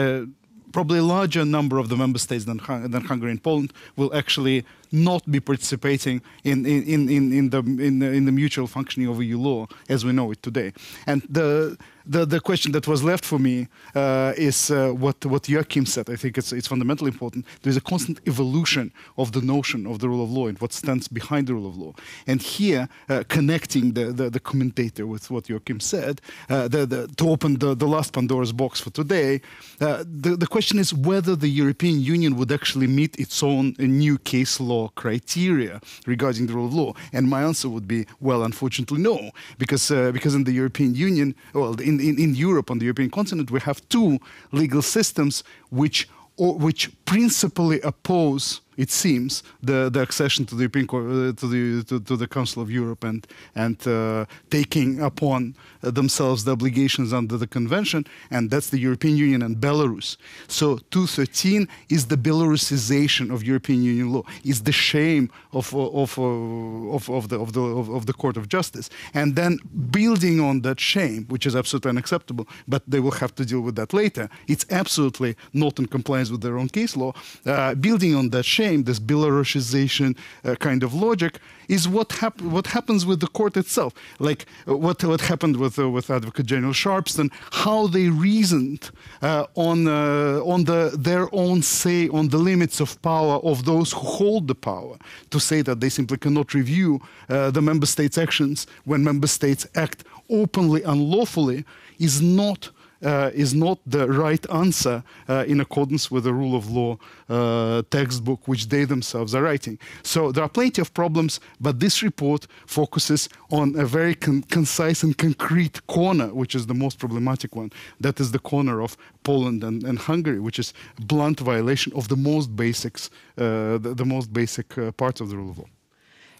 probably a larger number of the member states than, than Hungary and Poland will actually not be participating in, in, in, in, the, in, the, in the mutual functioning of EU law as we know it today. And the, the, the question that was left for me uh, is uh, what, what Joakim said. I think it's, it's fundamentally important. There's a constant evolution of the notion of the rule of law and what stands behind the rule of law. And here, uh, connecting the, the, the, commentator with what Joakim said, uh, the, the, to open the, the last Pandora's box for today, uh, the, the question is whether the European Union would actually meet its own new case law criteria regarding the rule of law. And my answer would be, well, unfortunately, no, because, uh, because in the European Union, well, in in, in, in Europe, on the European continent, we have two legal systems which, or, which principally oppose it seems, the, the accession to the European uh, to the to, to, the Council of Europe and and uh, taking upon themselves the obligations under the convention, and that's the European Union and Belarus. So 213 is the Belarusization of European Union law, is the shame of of of, of the of the of, of the Court of Justice, and then building on that shame, which is absolutely unacceptable, but they will have to deal with that later. It's absolutely not in compliance with their own case law. Uh, building on that shame this Belarusization uh, kind of logic, is what, hap what happens with the court itself. Like uh, what, what happened with, uh, with Advocate General Sharpston, how they reasoned uh, on, uh, on the, their own say on the limits of power of those who hold the power, to say that they simply cannot review uh, the member states' actions when member states act openly unlawfully is not uh, is not the right answer uh, in accordance with the rule of law uh, textbook which they themselves are writing. So there are plenty of problems, but this report focuses on a very con concise and concrete corner, which is the most problematic one. That is the corner of Poland and, and Hungary, which is blunt violation of the most basics, uh, the, the, most basic uh, parts of the rule of law.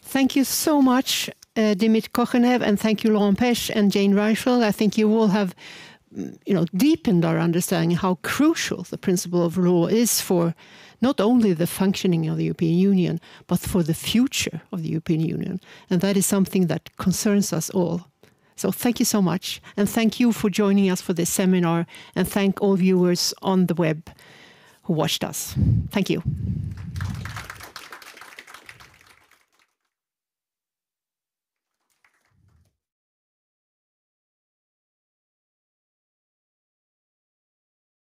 Thank you so much, uh, Dimit Kochenov, and thank you, Laurent Pech and Jane Reichel. I think you all have you know, deepened our understanding how crucial the principle of law is for not only the functioning of the European Union, but for the future of the European Union. And that is something that concerns us all. So thank you so much. And thank you for joining us for this seminar. And thank all viewers on the web who watched us. Thank you.